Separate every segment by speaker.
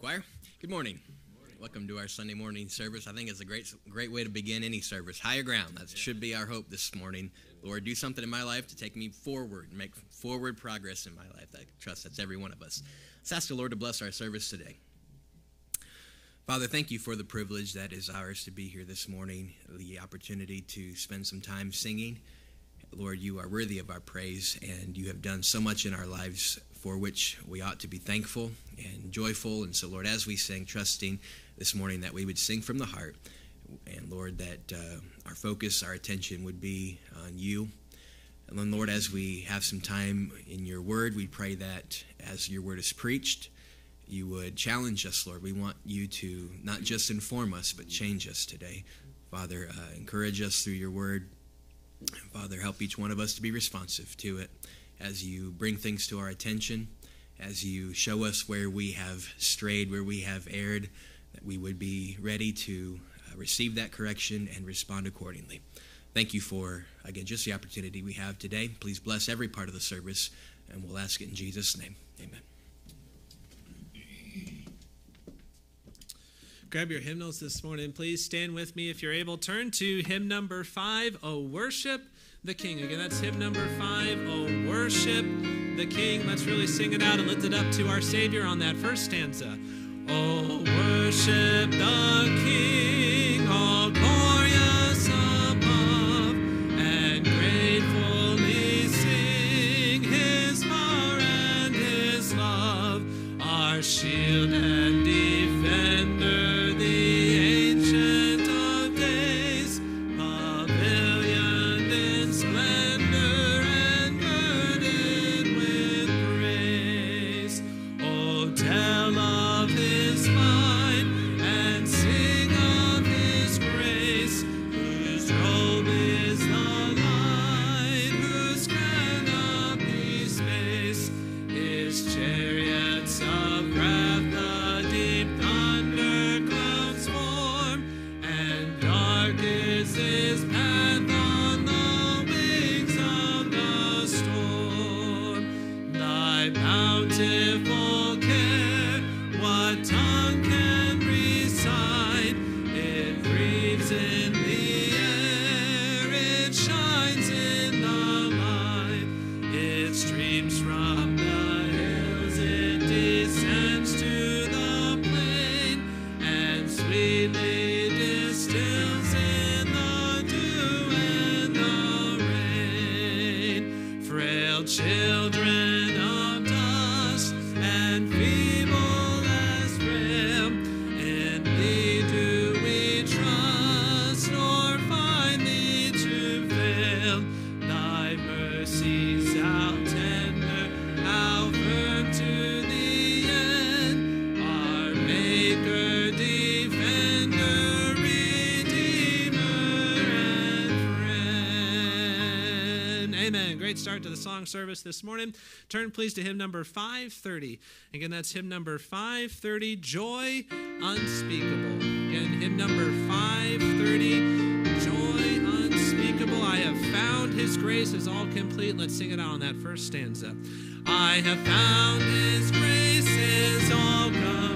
Speaker 1: choir. Good morning. Welcome to our Sunday morning service. I think it's a great, great way to begin any service. Higher ground. That should be our hope this morning. Lord, do something in my life to take me forward make forward progress in my life. I trust that's every one of us. Let's ask the Lord to bless our service today. Father, thank you for the privilege that is ours to be here this morning, the opportunity to spend some time singing. Lord, you are worthy of our praise, and you have done so much in our lives for which we ought to be thankful and joyful. And so, Lord, as we sing, trusting this morning that we would sing from the heart, and Lord, that uh, our focus, our attention would be on you. And then, Lord, as we have some time in your word, we pray that as your word is preached, you would challenge us, Lord. We want you to not just inform us, but change us today. Father, uh, encourage us through your word. Father, help each one of us to be responsive to it as you bring things to our attention, as you show us where we have strayed, where we have erred, that we would be ready to uh, receive that correction and respond accordingly. Thank you for, again, just the opportunity we have today. Please bless every part of the service, and we'll ask it in Jesus' name. Amen.
Speaker 2: Grab your hymnals this morning. Please stand with me if you're able. Turn to hymn number five, Oh Worship the King. Again, that's hymn number five, Oh Worship the King. Let's really sing it out and lift it up to our Savior on that first stanza. Oh, worship the King, all song service this morning. Turn please to hymn number 530. Again, that's hymn number 530, Joy Unspeakable. Again, hymn number 530, Joy Unspeakable. I have found his grace is all complete. Let's sing it out on that first stanza. I have found his grace is all complete.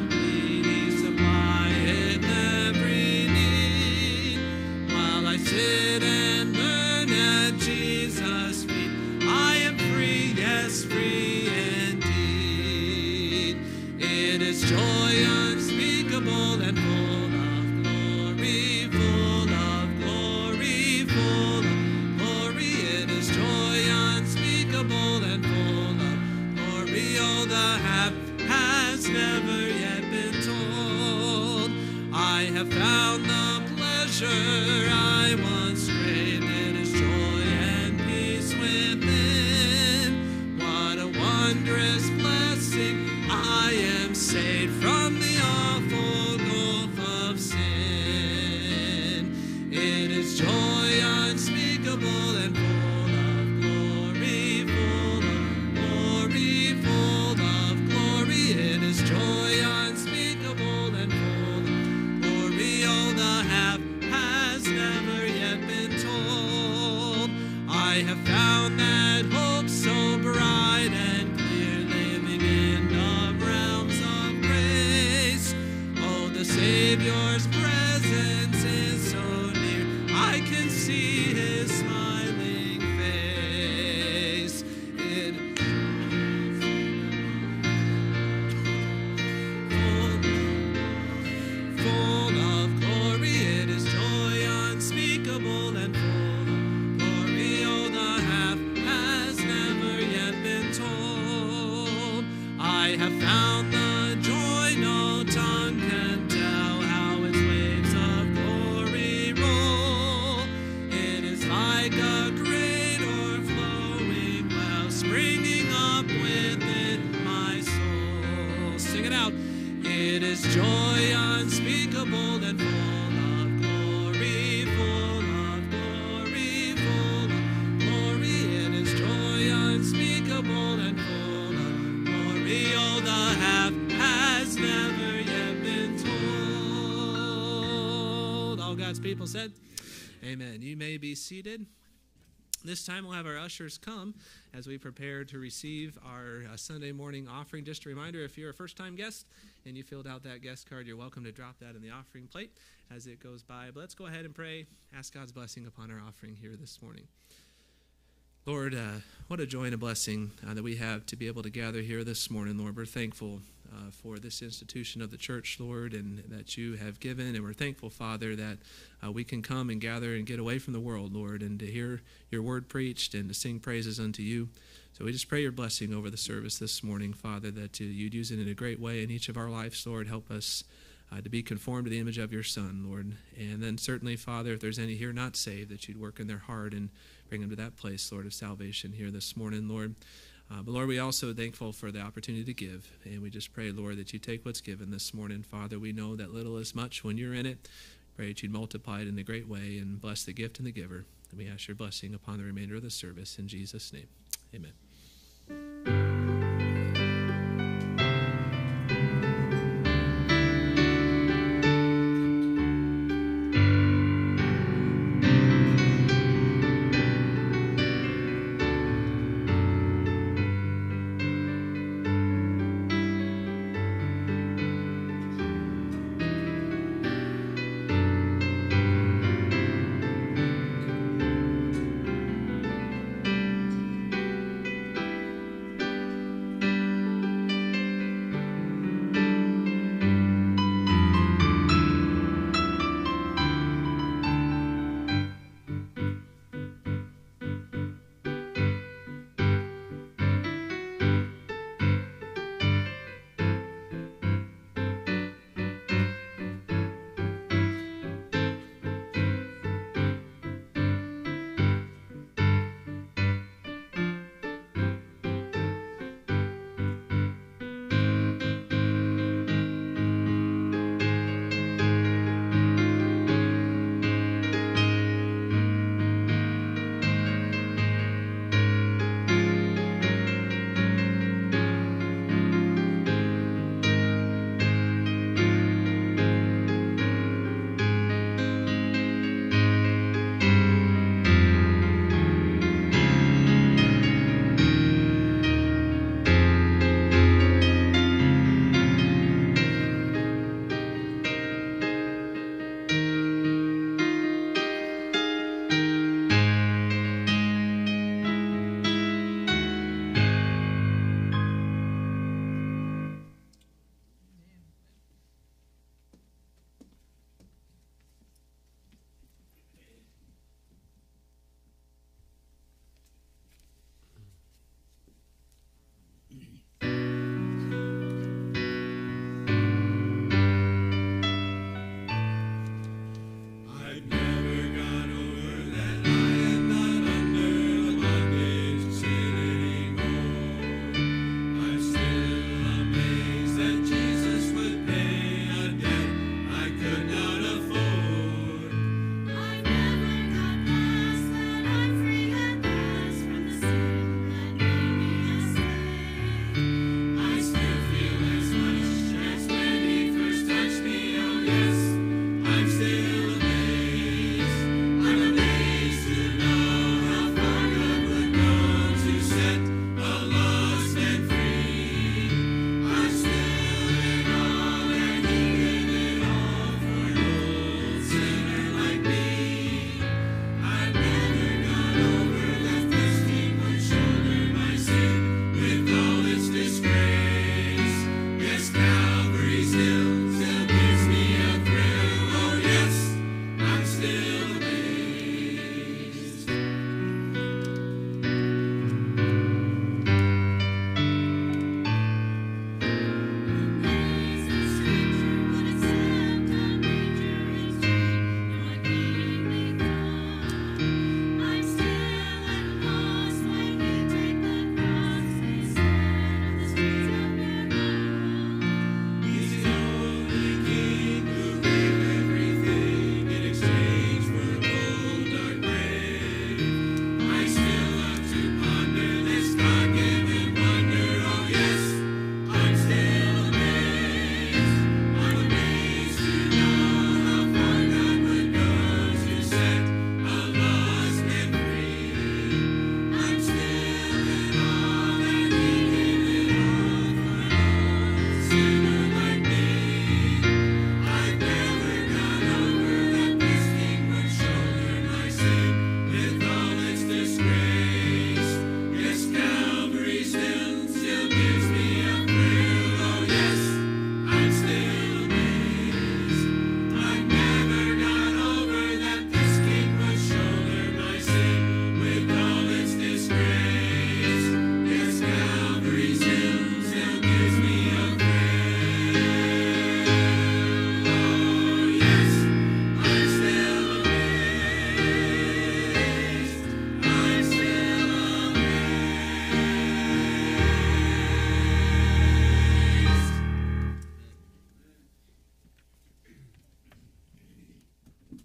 Speaker 2: People said, Amen. You may be seated. This time we'll have our ushers come as we prepare to receive our uh, Sunday morning offering. Just a reminder if you're a first time guest and you filled out that guest card, you're welcome to drop that in the offering plate as it goes by. But let's go ahead and pray, ask God's blessing upon our offering here this morning. Lord, uh, what a joy and a blessing uh, that we have to be able to gather here this morning, Lord. We're thankful uh, for this institution of the church, Lord, and that you have given. And we're thankful, Father, that uh, we can come and gather and get away from the world, Lord, and to hear your word preached and to sing praises unto you. So we just pray your blessing over the service this morning, Father, that uh, you'd use it in a great way in each of our lives, Lord. Help us. Uh, to be conformed to the image of your Son, Lord. And then, certainly, Father, if there's any here not saved, that you'd work in their heart and bring them to that place, Lord, of salvation here this morning, Lord. Uh, but Lord, we also are thankful for the opportunity to give. And we just pray, Lord, that you take what's given this morning. Father, we know that little is much when you're in it. Pray that you'd multiply it in a great way and bless the gift and the giver. And we ask your blessing upon the remainder of the service. In Jesus' name, amen.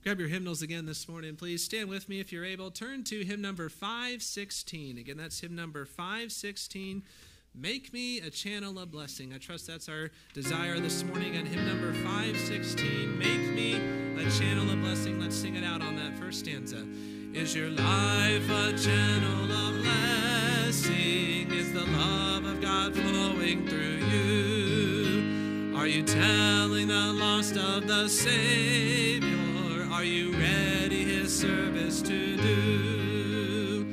Speaker 2: Grab your hymnals again this morning, please. Stand with me if you're able. Turn to hymn number 516. Again, that's hymn number 516. Make me a channel of blessing. I trust that's our desire this morning. And hymn number 516, Make me a channel of blessing. Let's sing it out on that first stanza. Is your life a channel of blessing? Is the love of God flowing through you? Are you telling the lost of the Savior? Are you ready His service to do?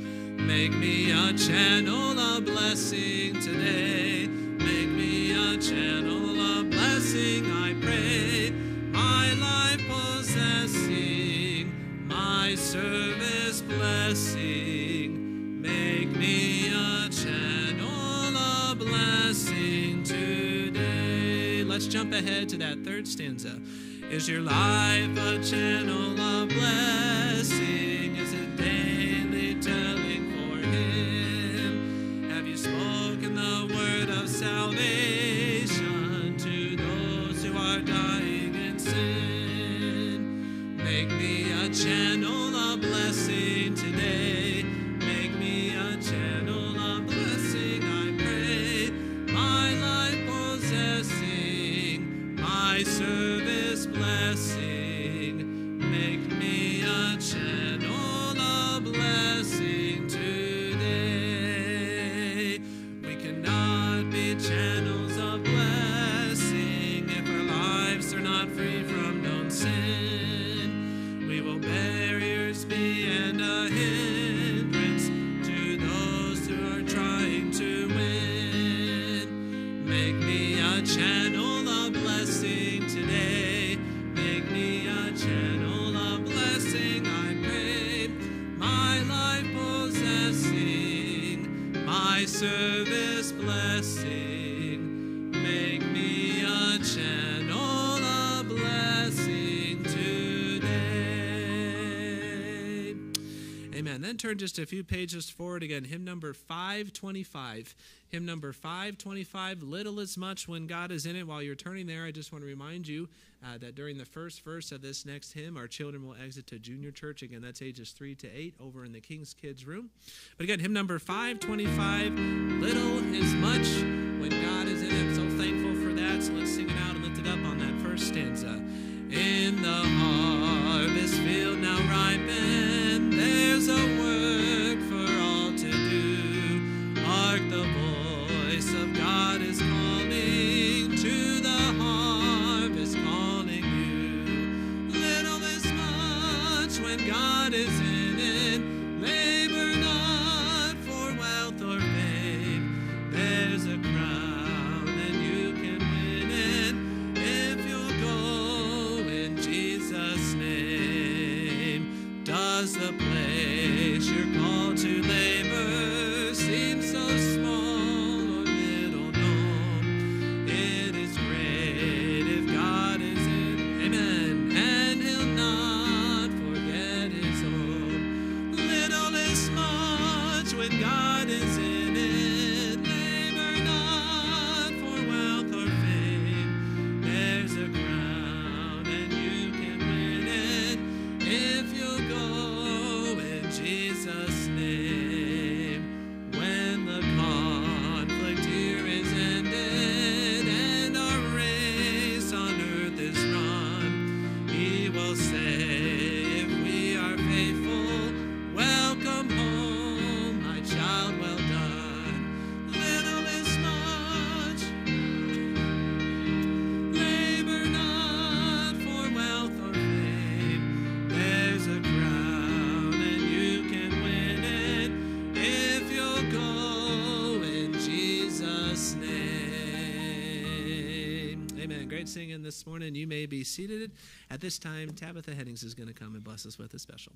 Speaker 2: Make me a channel of blessing today. Make me a channel of blessing, I pray. My life possessing, my service blessing. Make me a channel of blessing today. Let's jump ahead to that third stanza. Is your life a channel of blessing? Is it daily telling for Him? Have you spoken the word of salvation Then turn just a few pages forward again. Hymn number 525. Hymn number 525. Little is much when God is in it. While you're turning there, I just want to remind you uh, that during the first verse of this next hymn, our children will exit to junior church. Again, that's ages 3 to 8 over in the King's Kids room. But again, hymn number 525. Little is much when God is in it. So thankful for that. So let's sing it out and lift it up on that first stanza. In the harvest field now ripen, there's a Singing this morning. You may be seated. At this time, Tabitha Headings is going to come and bless us with a special.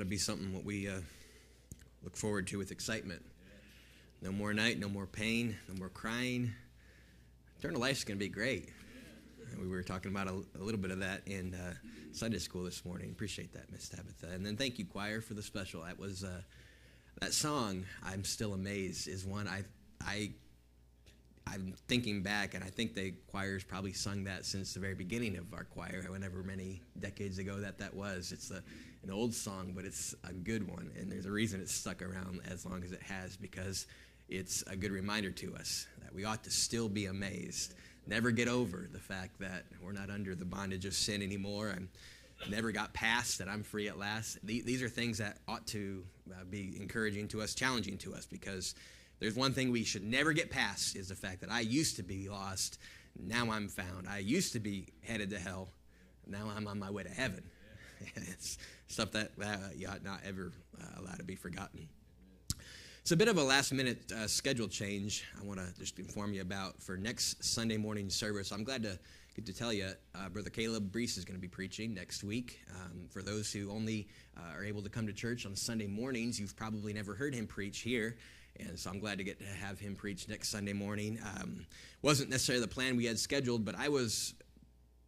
Speaker 1: Ought to be something what we uh, look forward to with excitement. No more night, no more pain, no more crying. Eternal life is going to be great. We were talking about a, a little bit of that in uh, Sunday school this morning. Appreciate that, Miss Tabitha. And then thank you, choir, for the special. That was uh, that song. I'm still amazed. Is one I I I'm thinking back, and I think the choir's probably sung that since the very beginning of our choir, whenever many decades ago that that was. It's a, an old song, but it's a good one, and there's a reason it's stuck around as long as it has because it's a good reminder to us that we ought to still be amazed, never get over the fact that we're not under the bondage of sin anymore. I'm never got past that I'm free at last. These are things that ought to uh, be encouraging to us, challenging to us, because there's one thing we should never get past is the fact that I used to be lost, now I'm found. I used to be headed to hell, now I'm on my way to heaven. it's stuff that uh, you ought not ever uh, allow to be forgotten. It's a bit of a last minute uh, schedule change I want to just inform you about for next Sunday morning service. I'm glad to get to tell you, uh, Brother Caleb Brees is going to be preaching next week. Um, for those who only uh, are able to come to church on Sunday mornings, you've probably never heard him preach here. And so I'm glad to get to have him preach next Sunday morning. Um, wasn't necessarily the plan we had scheduled, but I was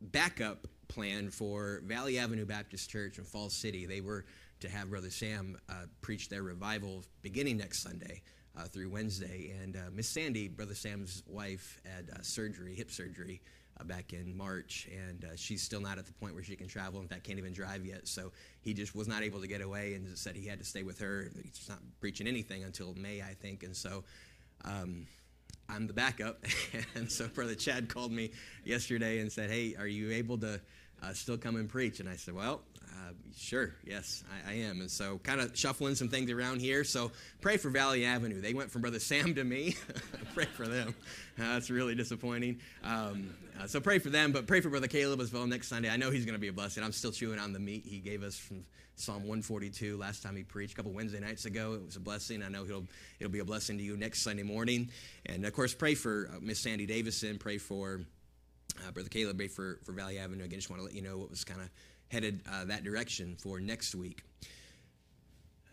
Speaker 1: backup plan for Valley Avenue Baptist Church in Falls City. They were to have Brother Sam uh, preach their revival beginning next Sunday uh, through Wednesday. And uh, Miss Sandy, Brother Sam's wife, had uh, surgery, hip surgery, uh, back in March, and uh, she's still not at the point where she can travel. In fact, can't even drive yet. So he just was not able to get away, and said he had to stay with her. He's not preaching anything until May, I think. And so. Um, I'm the backup, and so Brother Chad called me yesterday and said, "Hey, are you able to uh, still come and preach?" And I said, "Well, uh, sure, yes, I, I, am. And so, kind of shuffling some things around here. So, pray for Valley Avenue. They went from Brother Sam to me. pray for them. Uh, that's really disappointing. Um, uh, so, pray for them, but pray for Brother Caleb as well next Sunday. I know he's going to be a blessing. I'm still chewing on the meat he gave us from Psalm 142 last time he preached a couple Wednesday nights ago. It was a blessing. I know he'll it'll be a blessing to you next Sunday morning. And of course, pray for uh, Miss Sandy Davison. Pray for uh, Brother Caleb. Pray for for Valley Avenue. Again, just want to let you know what was kind of headed uh, that direction for next week.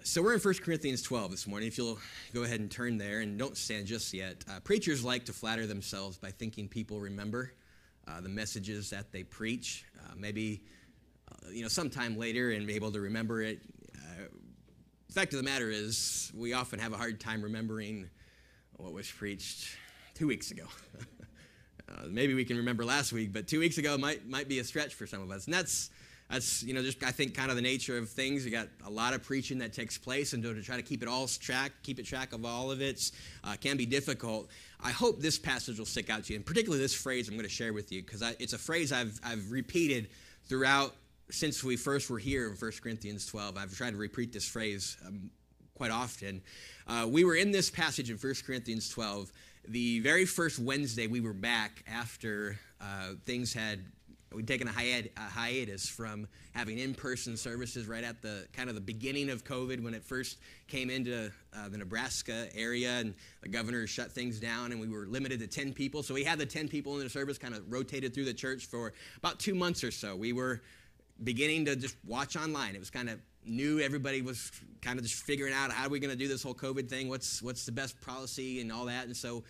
Speaker 1: So we're in 1 Corinthians 12 this morning. If you'll go ahead and turn there and don't stand just yet. Uh, preachers like to flatter themselves by thinking people remember uh, the messages that they preach. Uh, maybe, uh, you know, sometime later and be able to remember it. Uh, fact of the matter is, we often have a hard time remembering what was preached two weeks ago. Uh, maybe we can remember last week, but two weeks ago might might be a stretch for some of us, and that's that's you know just I think kind of the nature of things. You got a lot of preaching that takes place, and to try to keep it all track, keep it track of all of it, uh, can be difficult. I hope this passage will stick out to you, and particularly this phrase I'm going to share with you because it's a phrase I've I've repeated throughout since we first were here in 1 Corinthians 12. I've tried to repeat this phrase um, quite often. Uh, we were in this passage in 1 Corinthians 12 the very first Wednesday we were back after uh, things had we'd taken a, hiat- a hiatus from having in-person services right at the kind of the beginning of covid when it first came into uh, the nebraska area and the governor shut things down and we were limited to 10 people. So we had the 10 people in the service kind of rotated through the church for about two months or so. We were beginning to just watch online. It was kind of new. Everybody was kind of just figuring out how are we going to do this whole covid thing? What's what's the best policy and all that? And so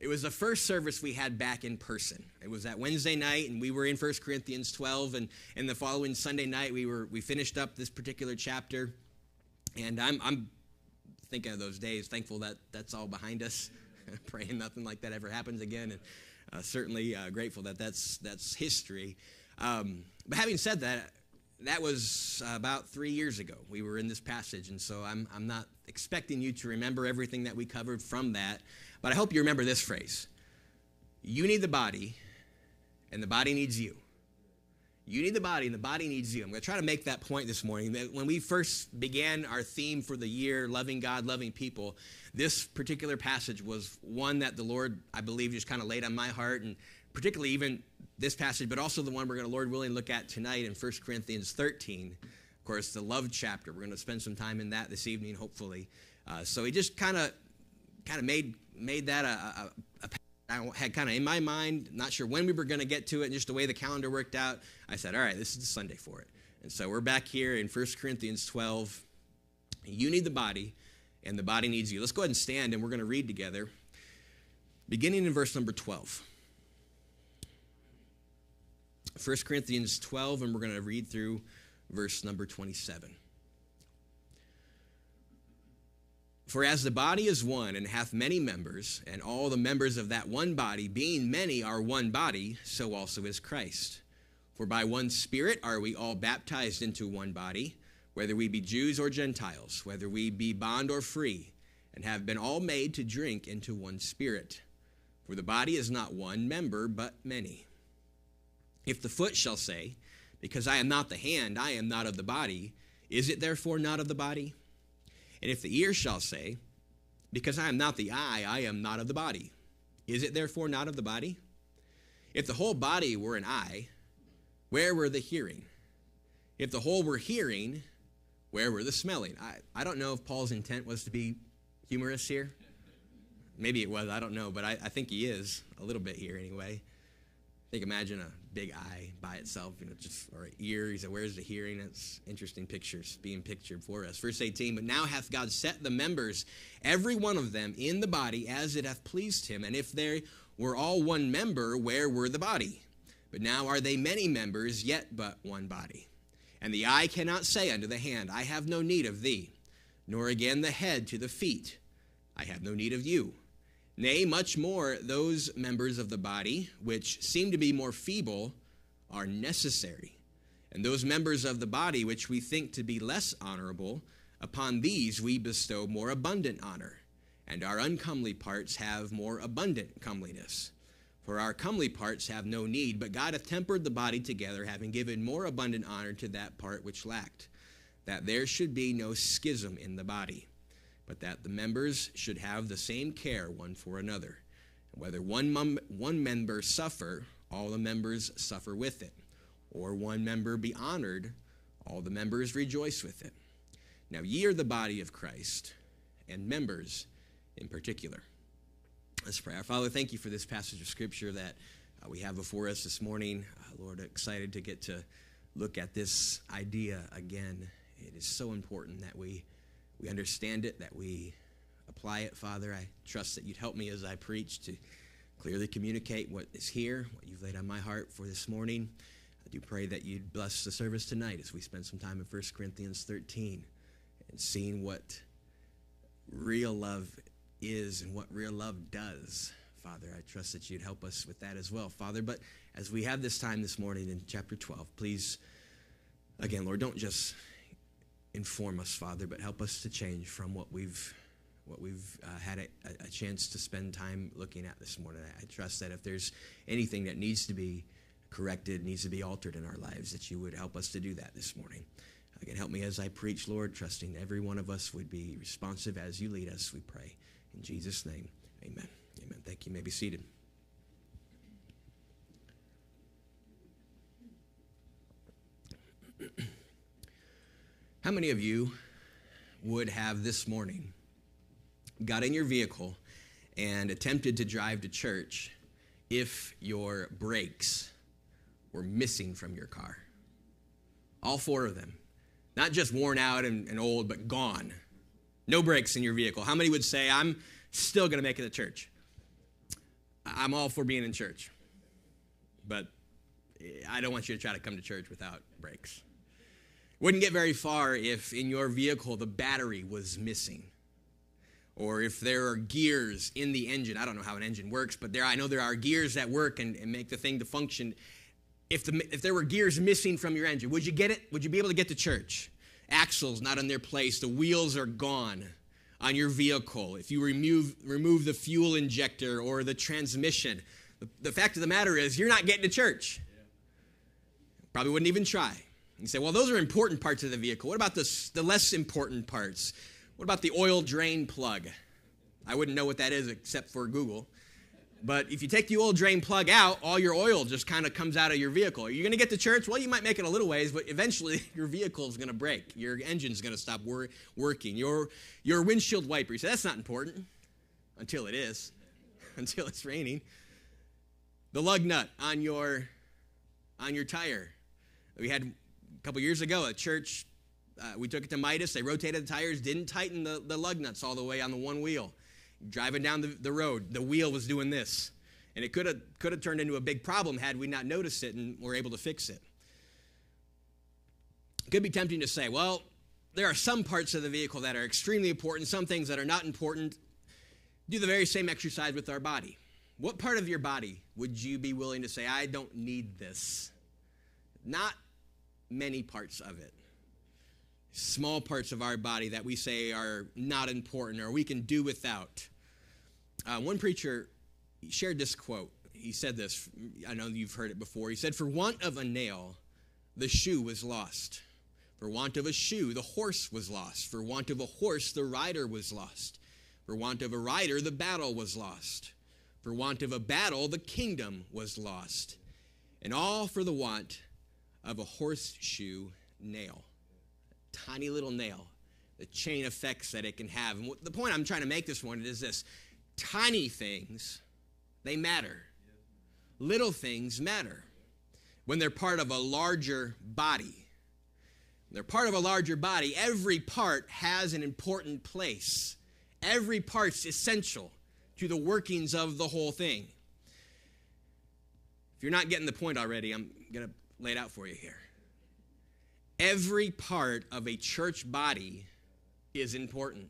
Speaker 1: it was the first service we had back in person. It was that Wednesday night, and we were in 1 Corinthians 12. And, and the following Sunday night, we, were, we finished up this particular chapter. And I'm, I'm thinking of those days, thankful that that's all behind us, praying nothing like that ever happens again. And uh, certainly uh, grateful that that's, that's history. Um, but having said that, that was about three years ago. We were in this passage, and so I'm, I'm not expecting you to remember everything that we covered from that. But I hope you remember this phrase You need the body, and the body needs you. You need the body, and the body needs you. I'm going to try to make that point this morning. That when we first began our theme for the year, Loving God, Loving People, this particular passage was one that the Lord, I believe, just kind of laid on my heart, and particularly even this passage, but also the one we're going to, Lord willing, look at tonight in 1 Corinthians 13. Of course, the love chapter. We're going to spend some time in that this evening, hopefully. Uh, so he just kind of kind of made made that a, a, a I had kind of in my mind, not sure when we were going to get to it, and just the way the calendar worked out, I said, all right, this is the Sunday for it. And so we're back here in 1 Corinthians 12. You need the body, and the body needs you. Let's go ahead and stand, and we're going to read together, beginning in verse number 12. 1 Corinthians 12, and we're going to read through verse number 27. For as the body is one and hath many members, and all the members of that one body, being many, are one body, so also is Christ. For by one Spirit are we all baptized into one body, whether we be Jews or Gentiles, whether we be bond or free, and have been all made to drink into one Spirit. For the body is not one member, but many. If the foot shall say, Because I am not the hand, I am not of the body, is it therefore not of the body? And if the ear shall say, Because I am not the eye, I am not of the body, is it therefore not of the body? If the whole body were an eye, where were the hearing? If the whole were hearing, where were the smelling? I, I don't know if Paul's intent was to be humorous here. Maybe it was, I don't know, but I, I think he is a little bit here anyway. I think imagine a big eye by itself, you know, just or ear. He said, "Where's the hearing?" It's interesting pictures being pictured for us. Verse 18. But now hath God set the members, every one of them, in the body as it hath pleased Him. And if they were all one member, where were the body? But now are they many members, yet but one body. And the eye cannot say unto the hand, I have no need of thee, nor again the head to the feet, I have no need of you. Nay, much more, those members of the body which seem to be more feeble are necessary. And those members of the body which we think to be less honorable, upon these we bestow more abundant honor. And our uncomely parts have more abundant comeliness. For our comely parts have no need, but God hath tempered the body together, having given more abundant honor to that part which lacked, that there should be no schism in the body but that the members should have the same care one for another. And whether one, one member suffer, all the members suffer with it. Or one member be honored, all the members rejoice with it. Now ye are the body of Christ, and members in particular. Let's pray. Our Father, thank you for this passage of Scripture that uh, we have before us this morning. Uh, Lord, excited to get to look at this idea again. It is so important that we we understand it, that we apply it, Father. I trust that you'd help me as I preach to clearly communicate what is here, what you've laid on my heart for this morning. I do pray that you'd bless the service tonight as we spend some time in 1 Corinthians 13 and seeing what real love is and what real love does. Father, I trust that you'd help us with that as well, Father. But as we have this time this morning in chapter 12, please, again, Lord, don't just inform us, Father, but help us to change from what we've what we've uh, had a, a, chance to spend time looking at this morning. I, I trust that if there's anything that needs to be corrected, needs to be altered in our lives, that you would help us to do that this morning. Again, help me as I preach, Lord, trusting every one of us would be responsive as you lead us, we pray. In Jesus' name, amen. Amen. Thank you. you may be seated. How many of you would have this morning got in your vehicle and attempted to drive to church if your brakes were missing from your car? All four of them. Not just worn out and, and old, but gone. No brakes in your vehicle. How many would say, I'm still going to make it to church? I'm all for being in church, but I don't want you to try to come to church without brakes. Wouldn't get very far if in your vehicle the battery was missing. Or if there are gears in the engine. I don't know how an engine works, but there I know there are gears that work and, and make the thing to function. If, the, if there were gears missing from your engine, would you get it? Would you be able to get to church? Axles not in their place, the wheels are gone on your vehicle. If you remove, remove the fuel injector or the transmission, the, the fact of the matter is you're not getting to church. Probably wouldn't even try. You say, well, those are important parts of the vehicle. What about the, the less important parts? What about the oil drain plug? I wouldn't know what that is except for Google. But if you take the oil drain plug out, all your oil just kind of comes out of your vehicle. Are you going to get to church? Well, you might make it a little ways, but eventually your vehicle is going to break. Your engine is going to stop wor- working. Your, your windshield wiper, you say, that's not important until it is, until it's raining. The lug nut on your, on your tire. We had couple years ago, a church, uh, we took it to Midas. They rotated the tires, didn't tighten the, the lug nuts all the way on the one wheel. Driving down the, the road, the wheel was doing this. And it could have could have turned into a big problem had we not noticed it and were able to fix it. It could be tempting to say, well, there are some parts of the vehicle that are extremely important, some things that are not important. Do the very same exercise with our body. What part of your body would you be willing to say, I don't need this? Not many parts of it. Small parts of our body that we say are not important or we can do without. Uh, one preacher shared this quote. He said this, I know you've heard it before. He said, For want of a nail, the shoe was lost. For want of a shoe, the horse was lost. For want of a horse, the rider was lost. For want of a rider, the battle was lost. For want of a battle, the kingdom was lost. And all for the want of a horseshoe nail. Tiny little nail. The chain effects that it can have. And the point I'm trying to make this morning is this tiny things, they matter. Little things matter when they're part of a larger body. They're part of a larger body. Every part has an important place. Every part's essential to the workings of the whole thing. If you're not getting the point already, I'm going to lay it out for you here. Every part of a church body is important.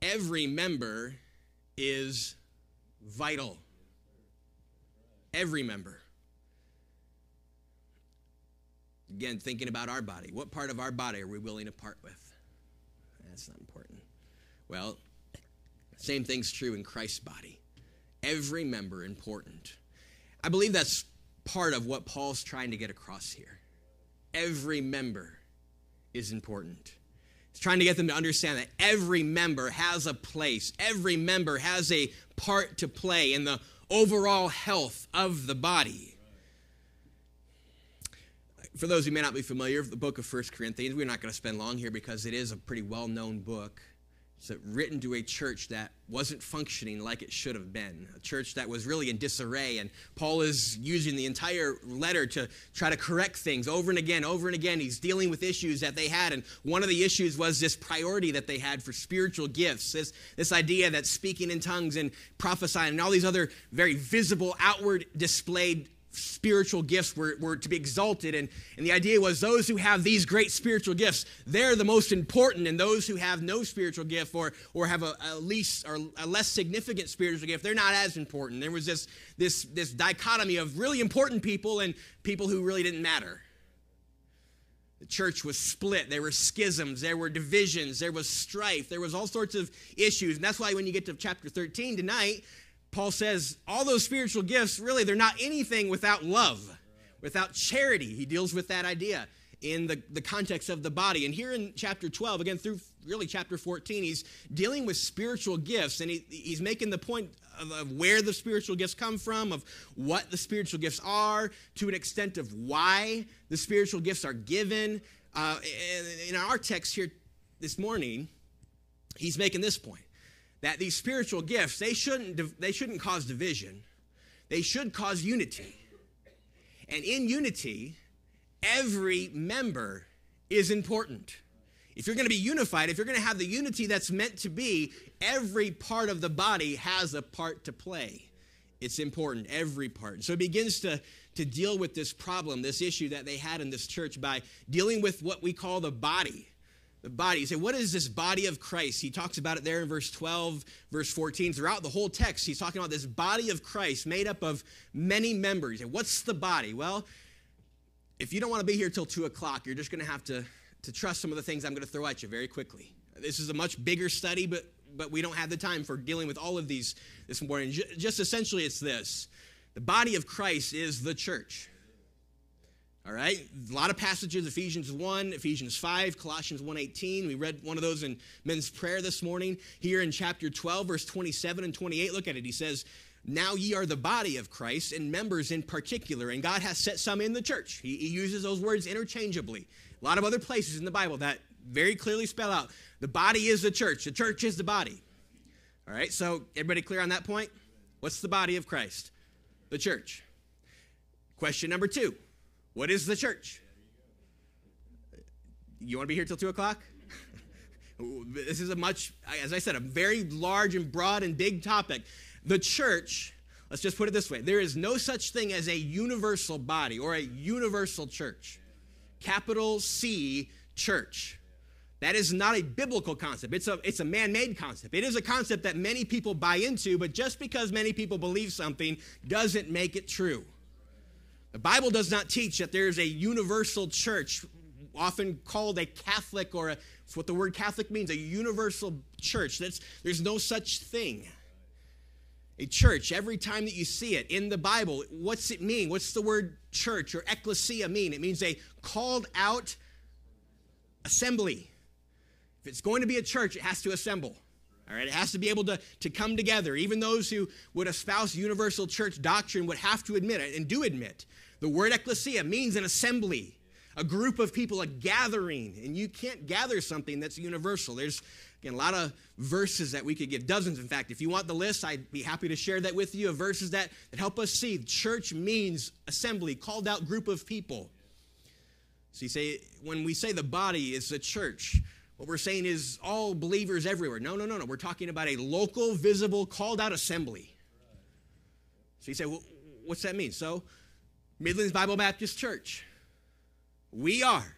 Speaker 1: Every member is vital. Every member. Again, thinking about our body. What part of our body are we willing to part with? That's not important. Well, same thing's true in Christ's body. Every member important. I believe that's part of what Paul's trying to get across here. Every member is important. He's trying to get them to understand that every member has a place, every member has a part to play in the overall health of the body for those who may not be familiar with the book of First Corinthians, we're not going to spend long here because it is a pretty well known book. It's written to a church that wasn't functioning like it should have been, a church that was really in disarray. And Paul is using the entire letter to try to correct things over and again, over and again. He's dealing with issues that they had. And one of the issues was this priority that they had for spiritual gifts, this, this idea that speaking in tongues and prophesying and all these other very visible, outward displayed spiritual gifts were, were to be exalted. And, and the idea was those who have these great spiritual gifts, they're the most important. And those who have no spiritual gift or, or have a, a least or a less significant spiritual gift, they're not as important. There was this, this, this dichotomy of really important people and people who really didn't matter. The church was split. There were schisms. There were divisions. There was strife. There was all sorts of issues. And that's why when you get to chapter 13 tonight, Paul says all those spiritual gifts, really, they're not anything without love, without charity. He deals with that idea in the, the context of the body. And here in chapter 12, again, through really chapter 14, he's dealing with spiritual gifts and he, he's making the point of, of, where the spiritual gifts come from, of what the spiritual gifts are, to an extent of why the spiritual gifts are given. Uh, in our text here this morning, he's making this point that these spiritual gifts they shouldn't they shouldn't cause division. They should cause unity. And in unity every member is important. If you're going to be unified if you're going to have the unity that's meant to be every part of the body has a part to play. It's important every part. So it begins to to deal with this problem this issue that they had in this church by dealing with what we call the body the body. You say, what is this body of Christ? He talks about it there in verse 12, verse 14. Throughout the whole text, he's talking about this body of Christ made up of many members. What's the body? Well, if you don't want to be here till 2 o'clock, you're just going to have to, to trust some of the things I'm going to throw at you very quickly. This is a much bigger study, but, but we don't have the time for dealing with all of these this morning. Just essentially, it's this the body of Christ is the church. All right? A lot of passages, Ephesians 1, Ephesians 5, Colossians 1:18. We read one of those in men's prayer this morning. Here in chapter 12, verse 27 and 28, look at it. He says, now ye are the body of Christ and members in particular, and God has set some in the church. He, he, uses those words interchangeably. A lot of other places in the Bible that very clearly spell out the body is the church, the church is the body. All right, so everybody clear on that point? What's the body of Christ? The church. Question number two what is the church? You want to be here till 2 o'clock? this is a much, as I said, a very large and broad and big topic. The church, let's just put it this way there is no such thing as a universal body or a universal church. Capital C, church. That is not a biblical concept. It's a, it's a man made concept. It is a concept that many people buy into, but just because many people believe something doesn't make it true. The Bible does not teach that there is a universal church, often called a Catholic or a, what the word Catholic means, a universal church. That's, there's no such thing. A church, every time that you see it in the Bible, what's it mean? What's the word church or ecclesia mean? It means a called out assembly if it's going to be a church, it has to assemble. All right, it has to be able to, to come together. Even those who would espouse universal church doctrine would have to admit it and do admit. The word ecclesia means an assembly, a group of people, a gathering. And you can't gather something that's universal. There's, again, a lot of verses that we could give, dozens, in fact. If you want the list, I'd be happy to share that with you of verses that, that help us see church means assembly, called out group of people. So you say, when we say the body is the church, what we're saying is all believers everywhere. No, no, no, no. We're talking about a local, visible, called out assembly. So you say, well, what's that mean? So, Midlands Bible Baptist Church, we are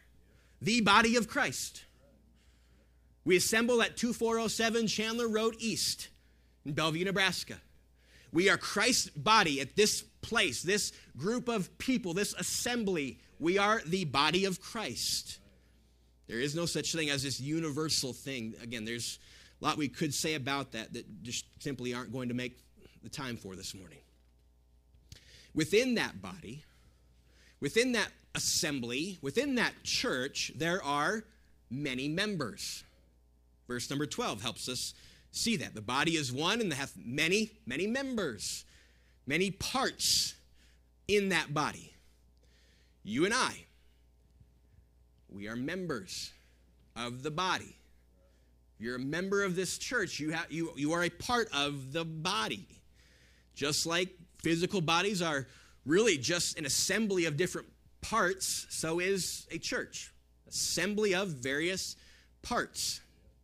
Speaker 1: the body of Christ. We assemble at 2407 Chandler Road East in Bellevue, Nebraska. We are Christ's body at this place, this group of people, this assembly. We are the body of Christ. There is no such thing as this universal thing. Again, there's a lot we could say about that that just simply aren't going to make the time for this morning. Within that body, within that assembly, within that church, there are many members. Verse number 12 helps us see that. The body is one and hath many, many members, many parts in that body. You and I, we are members of the body. You're a member of this church. You, have, you, you are a part of the body. Just like physical bodies are really just an assembly of different parts, so is a church. Assembly of various parts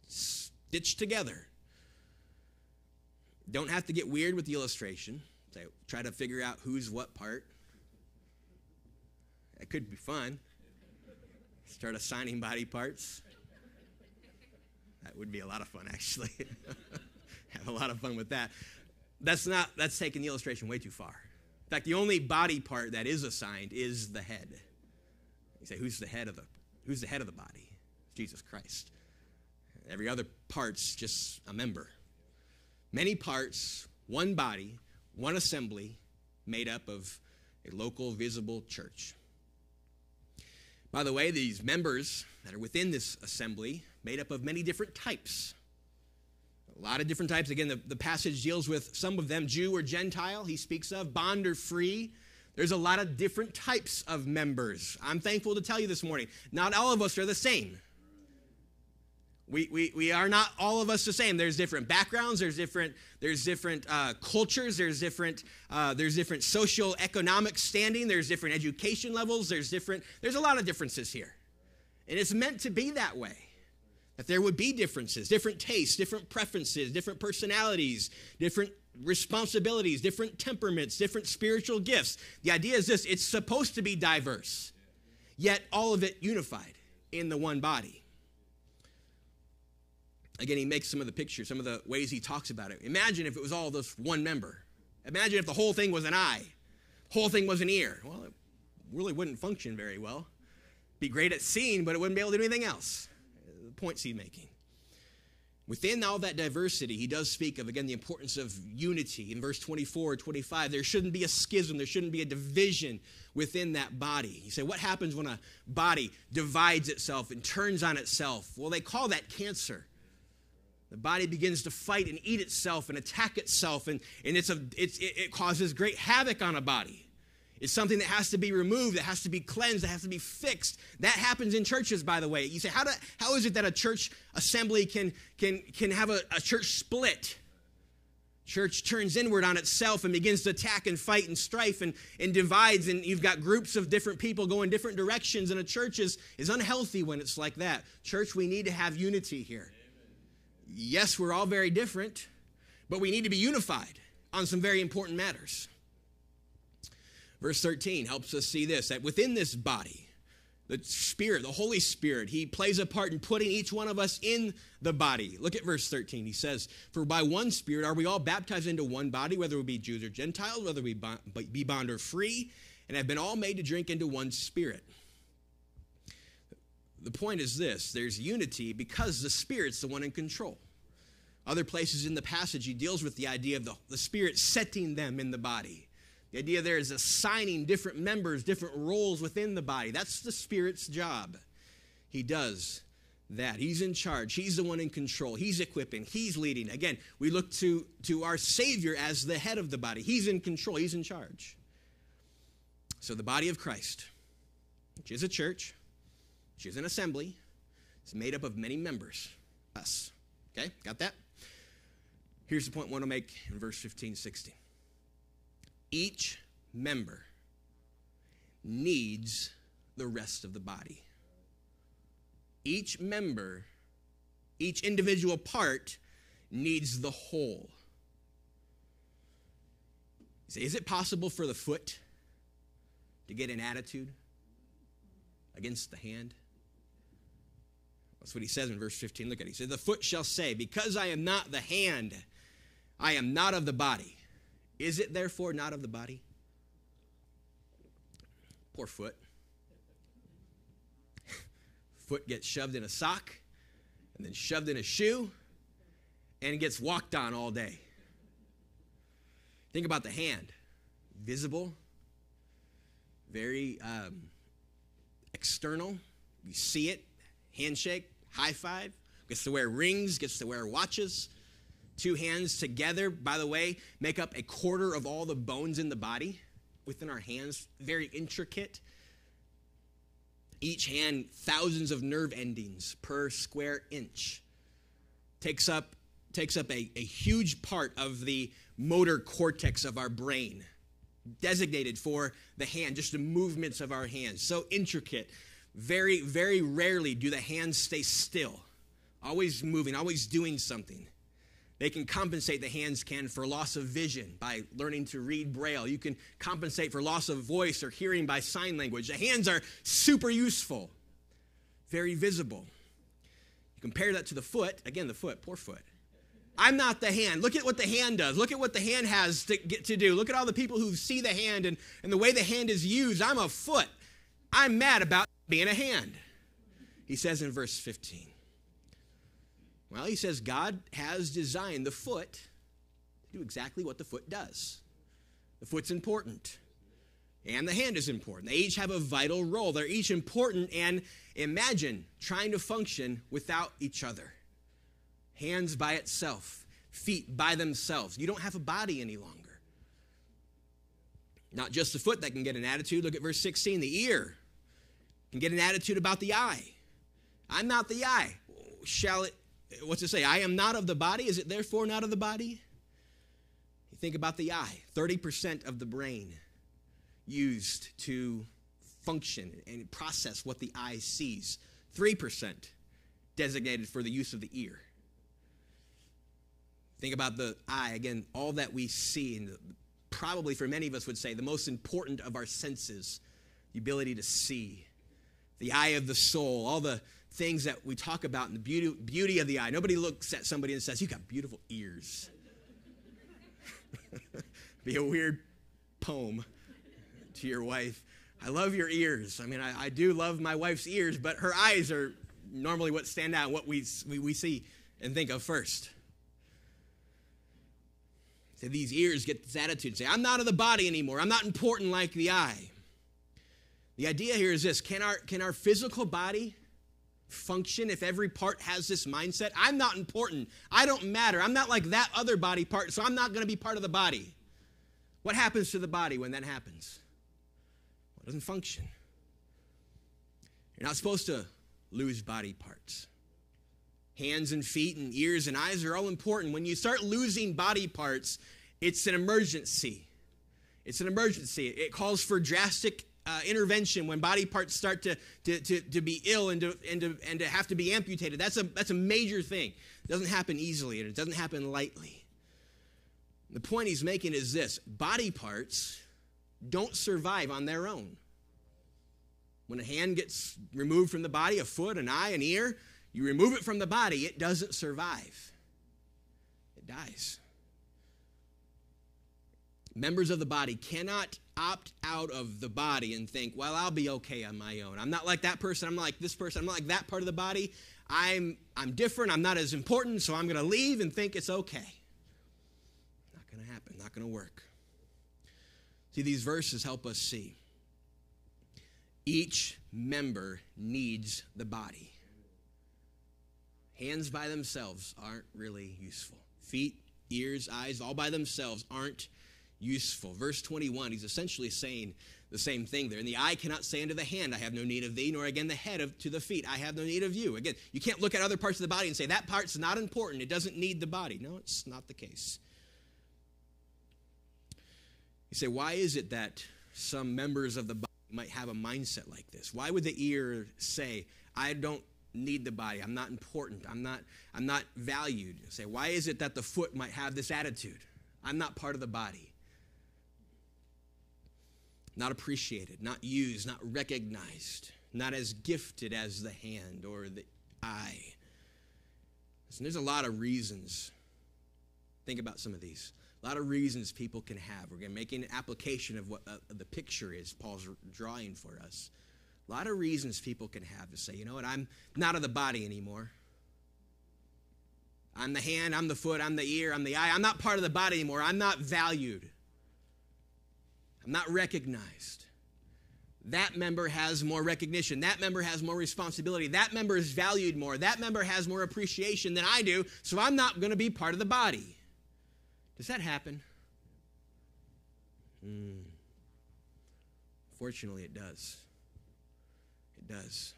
Speaker 1: stitched together. Don't have to get weird with the illustration. Try to figure out who's what part. It could be fun start assigning body parts. That would be a lot of fun, actually. Have a lot of fun with that. That's not, that's taking the illustration way too far. In fact, the only body part that is assigned is the head. You say, who's the head of the, who's the head of the body? Jesus Christ. Every other part's just a member. Many parts, one body, one assembly, made up of a local visible church. By the way, these members that are within this assembly made up of many different types. A lot of different types. Again, the, the passage deals with some of them Jew or Gentile, he speaks of, bond or free. There's a lot of different types of members. I'm thankful to tell you this morning, not all of us are the same. We, we, we are not all of us the same. There's different backgrounds. There's different there's different uh, cultures. There's different uh, there's different social economic standing. There's different education levels. There's different there's a lot of differences here, and it's meant to be that way. That there would be differences, different tastes, different preferences, different personalities, different responsibilities, different temperaments, different spiritual gifts. The idea is this: it's supposed to be diverse, yet all of it unified in the one body. Again, he makes some of the pictures, some of the ways he talks about it. Imagine if it was all this one member. Imagine if the whole thing was an eye, whole thing was an ear. Well, it really wouldn't function very well. Be great at seeing, but it wouldn't be able to do anything else. The points he's making. Within all that diversity, he does speak of, again, the importance of unity. In verse 24 25, there shouldn't be a schism, there shouldn't be a division within that body. You say, what happens when a body divides itself and turns on itself? Well, they call that cancer. The body begins to fight and eat itself and attack itself, and, and it's a, it's, it, it causes great havoc on a body. It's something that has to be removed, that has to be cleansed, that has to be fixed. That happens in churches, by the way. You say, how, do, how is it that a church assembly can, can, can have a, a church split? Church turns inward on itself and begins to attack and fight and strife and, and divides, and you've got groups of different people going different directions, and a church is, is unhealthy when it's like that. Church, we need to have unity here. Yes, we're all very different, but we need to be unified on some very important matters. Verse 13 helps us see this that within this body, the Spirit, the Holy Spirit, He plays a part in putting each one of us in the body. Look at verse 13. He says, For by one Spirit are we all baptized into one body, whether we be Jews or Gentiles, whether we be bond or free, and have been all made to drink into one Spirit. The point is this there's unity because the Spirit's the one in control. Other places in the passage, he deals with the idea of the, the Spirit setting them in the body. The idea there is assigning different members, different roles within the body. That's the Spirit's job. He does that. He's in charge. He's the one in control. He's equipping. He's leading. Again, we look to, to our Savior as the head of the body. He's in control. He's in charge. So the body of Christ, which is a church, which is an assembly, It's made up of many members. Us. Okay? Got that? Here's the point I want to make in verse 15, 16 each member needs the rest of the body. Each member, each individual part needs the whole. Say, is it possible for the foot to get an attitude against the hand? That's what he says in verse 15. Look at it. He says, The foot shall say, Because I am not the hand, I am not of the body. Is it therefore not of the body? Poor foot. foot gets shoved in a sock and then shoved in a shoe and gets walked on all day. Think about the hand visible, very um, external. You see it, handshake, high five, gets to wear rings, gets to wear watches. Two hands together, by the way, make up a quarter of all the bones in the body within our hands. Very intricate. Each hand, thousands of nerve endings per square inch. Takes up, takes up a, a huge part of the motor cortex of our brain, designated for the hand, just the movements of our hands. So intricate. Very, very rarely do the hands stay still, always moving, always doing something. They can compensate, the hands can, for loss of vision by learning to read Braille. You can compensate for loss of voice or hearing by sign language. The hands are super useful, very visible. You compare that to the foot. Again, the foot, poor foot. I'm not the hand. Look at what the hand does. Look at what the hand has to, get to do. Look at all the people who see the hand and, and the way the hand is used. I'm a foot. I'm mad about being a hand. He says in verse 15. Well, he says God has designed the foot to do exactly what the foot does. The foot's important, and the hand is important. They each have a vital role. They're each important, and imagine trying to function without each other. Hands by itself, feet by themselves. You don't have a body any longer. Not just the foot that can get an attitude. Look at verse 16. The ear can get an attitude about the eye. I'm not the eye. Shall it what's it say? I am not of the body. Is it therefore not of the body? You think about the eye 30% of the brain used to function and process what the eye sees, 3% designated for the use of the ear. Think about the eye, again, all that we see, and probably for many of us would say the most important of our senses, the ability to see, the eye of the soul, all the things that we talk about in the beauty, beauty of the eye. Nobody looks at somebody and says, You got beautiful ears. Be a weird poem to your wife. I love your ears. I mean, I, I, do love my wife's ears, but her eyes are normally what stand out, what we, we, we see and think of first. So these ears get this attitude say, I'm not of the body anymore. I'm not important like the eye. The idea here is this can our, can our physical body function if every part has this mindset? I'm not important. I don't matter. I'm not like that other body part, so I'm not going to be part of the body. What happens to the body when that happens? Well, it doesn't function. You're not supposed to lose body parts. Hands and feet and ears and eyes are all important. When you start losing body parts, it's an emergency. It's an emergency. It calls for drastic uh, intervention when body parts start to, to, to, to be ill and to, and, to, and to have to be amputated. That's a, that's a major thing. It doesn't happen easily and it doesn't happen lightly. The point he's making is this body parts don't survive on their own. When a hand gets removed from the body, a foot, an eye, an ear, you remove it from the body, it doesn't survive. It dies. Members of the body cannot opt out of the body and think, well, I'll be okay on my own. I'm not like that person. I'm like this person. I'm not like that part of the body. I'm, I'm different. I'm not as important, so I'm going to leave and think it's okay. Not going to happen. Not going to work. See, these verses help us see each member needs the body. Hands by themselves aren't really useful. Feet, ears, eyes, all by themselves aren't useful. Verse 21, he's essentially saying the same thing there. And the eye cannot say unto the hand, I have no need of thee, nor again the head of, to the feet, I have no need of you. Again, you can't look at other parts of the body and say, that part's not important, it doesn't need the body. No, it's not the case. You say, why is it that some members of the body might have a mindset like this? Why would the ear say, I don't need the body. I'm not important. I'm not, I'm not valued. Say, why is it that the foot might have this attitude? I'm not part of the body. Not appreciated, not used, not recognized, not as gifted as the hand or the eye. Listen, there's a lot of reasons. Think about some of these. A lot of reasons people can have. We're going to make an application of what uh, the picture is Paul's drawing for us. A lot of reasons people can have to say, you know what, I'm not of the body anymore. I'm the hand, I'm the foot, I'm the ear, I'm the eye. I'm not part of the body anymore. I'm not valued. I'm not recognized. That member has more recognition. That member has more responsibility. That member is valued more. That member has more appreciation than I do, so I'm not going to be part of the body. Does that happen? Mm. Fortunately, it does It does.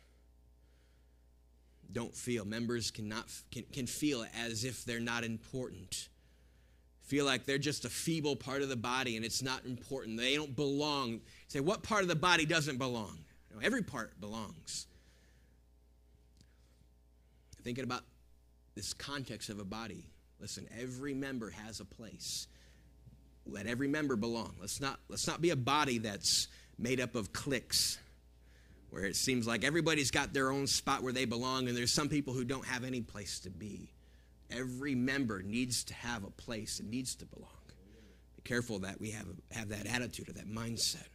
Speaker 1: Don't feel. Members cannot, can, can feel as if they're not important. Feel like they're just a feeble part of the body and it's not important. They don't belong. Say, what part of the body doesn't belong? Every part belongs. Thinking about this context of a body, listen, every member has a place. Let every member belong. Let's not, let's not be a body that's made up of cliques where it seems like everybody's got their own spot where they belong, and there's some people who don't have any place to be. Every member needs to have a place and needs to belong. Be careful that we have, have that attitude or that mindset.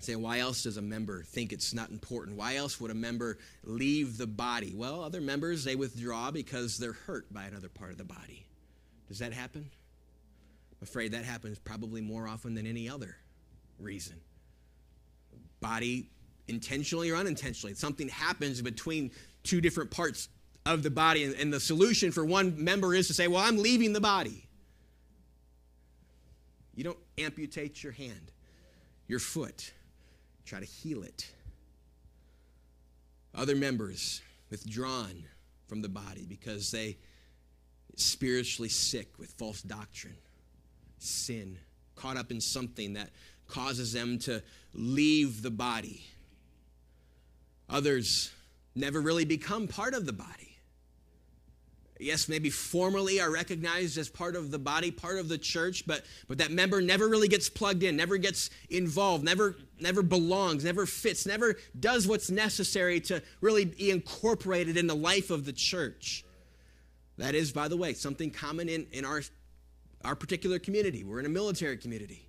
Speaker 1: Say, why else does a member think it's not important? Why else would a member leave the body? Well, other members, they withdraw because they're hurt by another part of the body. Does that happen? I'm afraid that happens probably more often than any other reason body intentionally or unintentionally. Something happens between two different parts of the body, and, and the solution for one member is to say, Well, I'm leaving the body. You don't amputate your hand, your foot, try to heal it. Other members withdrawn from the body because they spiritually sick with false doctrine, sin, caught up in something that causes them to leave the body. Others never really become part of the body. Yes, maybe formally are recognized as part of the body, part of the church, but, but that member never really gets plugged in, never gets involved, never, never belongs, never fits, never does what's necessary to really be incorporated in the life of the church. That is, by the way, something common in, in our, our particular community. We're in a military community.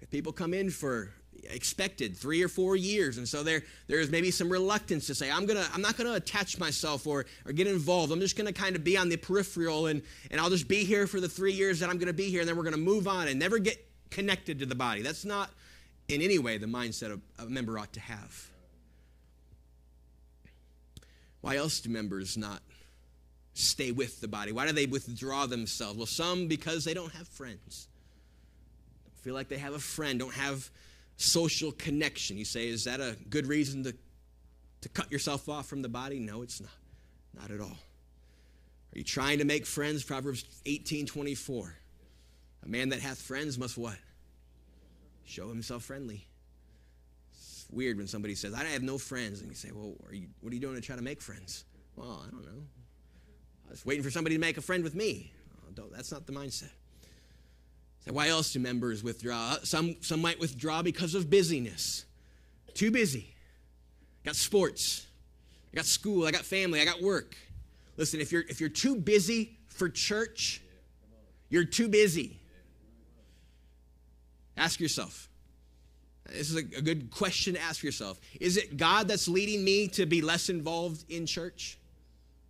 Speaker 1: If people come in for expected three or four years. And so there there's maybe some reluctance to say i'm gonna i'm not gonna attach myself or or get involved. I'm just gonna kind of be on the peripheral and and i'll just be here for the three years that i'm gonna be here and then we're gonna move on and never get connected to the body. That's not in any way the mindset of, a member ought to have. Why else do members not stay with the body? Why do they withdraw themselves? Well some because they don't have friends. Feel like they have a friend, don't have social connection. You say, is that a good reason to, to cut yourself off from the body? No, it's not. Not at all. Are you trying to make friends? Proverbs 18 24. A man that hath friends must what? Show himself friendly. It's weird when somebody says, I don't have no friends. And you say, Well, are you, what are you doing to try to make friends? Well, I don't know. I was waiting for somebody to make a friend with me. Oh, that's not the mindset. So why else do members withdraw? Uh, some, some might withdraw because of busyness. Too busy. Got sports. I got school. I got family. I got work. Listen, if you're, if you're too busy for church, you're too busy. Ask yourself. This is a, a good question to ask yourself. Is it God that's leading me to be less involved in church?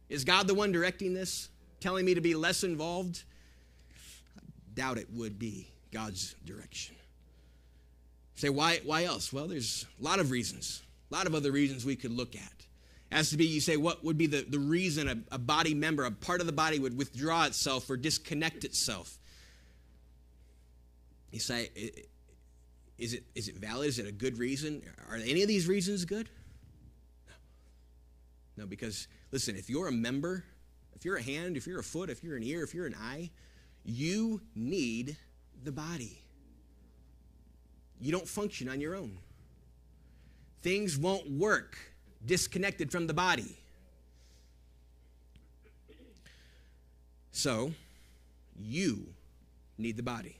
Speaker 1: Is God the one directing this, telling me to be less involved? Doubt it would be God's direction. Say, why, why else? Well, there's a lot of reasons, a lot of other reasons we could look at. As to be, you say, what would be the, the reason a, a body member, a part of the body would withdraw itself or disconnect itself? You say, is it, is it valid? Is it a good reason? Are any of these reasons good? No. No, because listen, if you're a member, if you're a hand, if you're a foot, if you're an ear, if you're an eye, you need the body. You don't function on your own. Things won't work disconnected from the body. So, you need the body.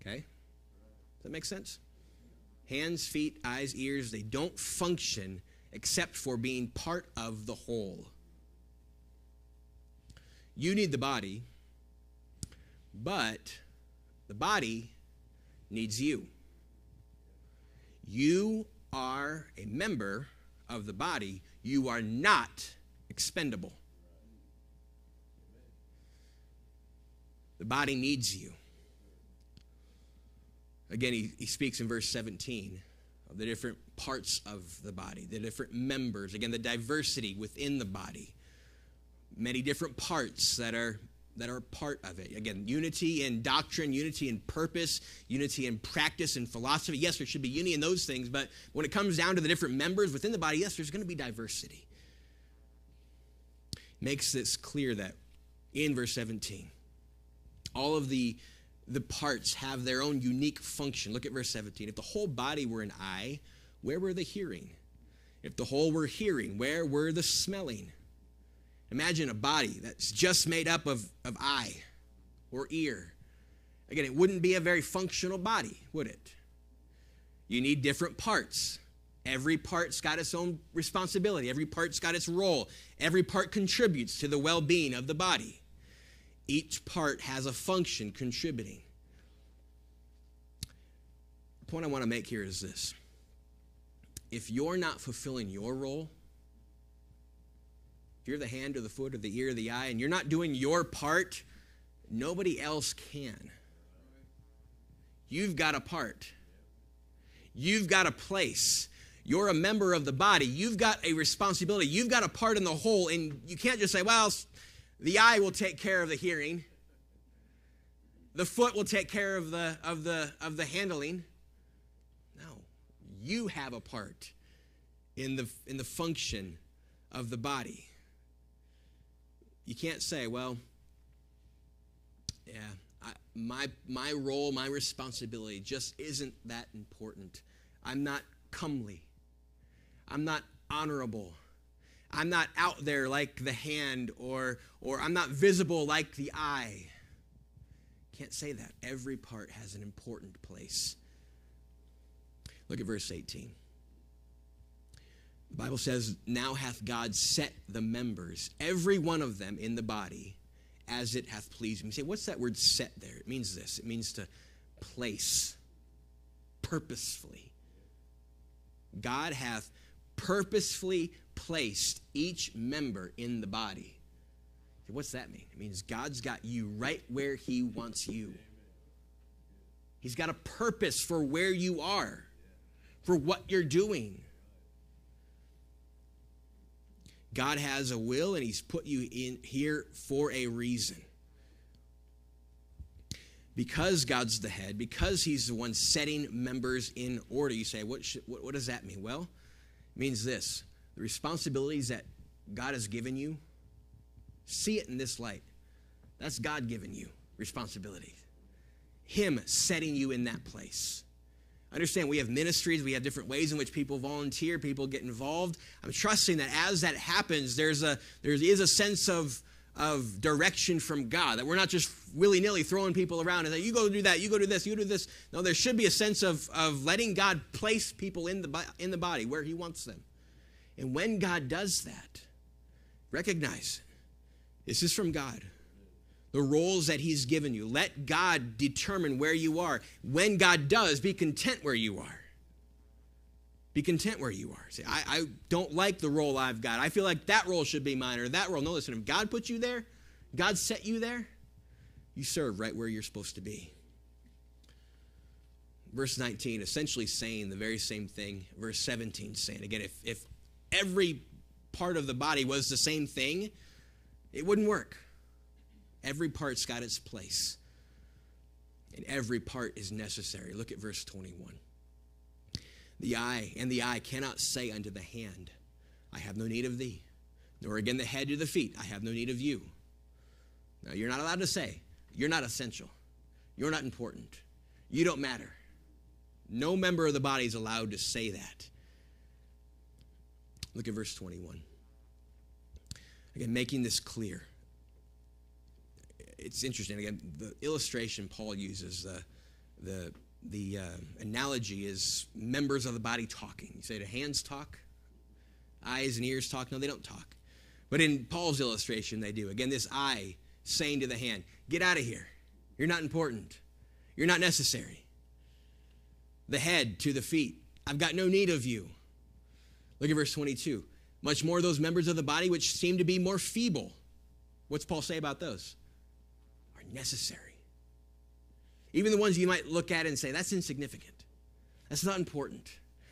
Speaker 1: Okay? Does that make sense? Hands, feet, eyes, ears, they don't function except for being part of the whole. You need the body, but the body needs you. You are a member of the body, you are not expendable. The body needs you. Again, he, he speaks in verse 17 of the different parts of the body, the different members, again, the diversity within the body. Many different parts that are that are part of it. Again, unity in doctrine, unity in purpose, unity in practice and philosophy. Yes, there should be unity in those things, but when it comes down to the different members within the body, yes, there's going to be diversity. Makes this clear that in verse 17, all of the the parts have their own unique function. Look at verse 17. If the whole body were an eye, where were the hearing? If the whole were hearing, where were the smelling? Imagine a body that's just made up of, of eye or ear. Again, it wouldn't be a very functional body, would it? You need different parts. Every part's got its own responsibility, every part's got its role, every part contributes to the well being of the body. Each part has a function contributing. The point I want to make here is this if you're not fulfilling your role, you're the hand or the foot or the ear or the eye, and you're not doing your part, nobody else can. You've got a part, you've got a place. You're a member of the body. You've got a responsibility. You've got a part in the whole, and you can't just say, well, the eye will take care of the hearing. The foot will take care of the of the of the handling. No. You have a part in the in the function of the body. You can't say, well, yeah, I, my my role, my responsibility just isn't that important. I'm not comely. I'm not honorable. I'm not out there like the hand or or I'm not visible like the eye. Can't say that. Every part has an important place. Look at verse 18. The Bible says, Now hath God set the members, every one of them in the body, as it hath pleased him. You say, what's that word set there? It means this it means to place purposefully. God hath purposefully placed each member in the body. What's that mean? It means God's got you right where He wants you. He's got a purpose for where you are, for what you're doing. God has a will and He's put you in here for a reason. Because God's the head, because He's the one setting members in order, you say, what, should, what, what does that mean? Well, means this the responsibilities that God has given you, see it in this light. That's God giving you responsibility. Him setting you in that place. Understand, we have ministries, we have different ways in which people volunteer, people get involved. I'm trusting that as that happens, there's a there is a sense of of direction from God. That we're not just willy nilly throwing people around and that you go do that, you go do this, you do this. No, there should be a sense of, of letting God place people in the, in the body where He wants them. And when God does that, recognize this is from God. The roles that He's given you. Let God determine where you are. When God does, be content where you are. Be content where you are. Say, I, I don't like the role I've got. I feel like that role should be mine or that role. No, listen, if God put you there, God set you there, you serve right where you're supposed to be. Verse 19, essentially saying the very same thing. Verse 17, saying again, if, if every part of the body was the same thing, it wouldn't work. Every part's got its place, and every part is necessary. Look at verse 21 the eye, and the eye cannot say unto the hand, I have no need of thee, nor again the head to the feet, I have no need of you. Now, you're not allowed to say, You're not essential. You're not important. You don't matter. No member of the body is allowed to say that. Look at verse 21. Again, making this clear. It's interesting. Again, the illustration Paul uses, the, the the uh, analogy is members of the body talking. You say, do hands talk? Eyes and ears talk? No, they don't talk. But in Paul's illustration, they do. Again, this eye saying to the hand, Get out of here. You're not important. You're not necessary. The head to the feet, I've got no need of you. Look at verse 22. Much more those members of the body which seem to be more feeble. What's Paul say about those? Necessary. Even the ones you might look at and say, that's insignificant. That's not important.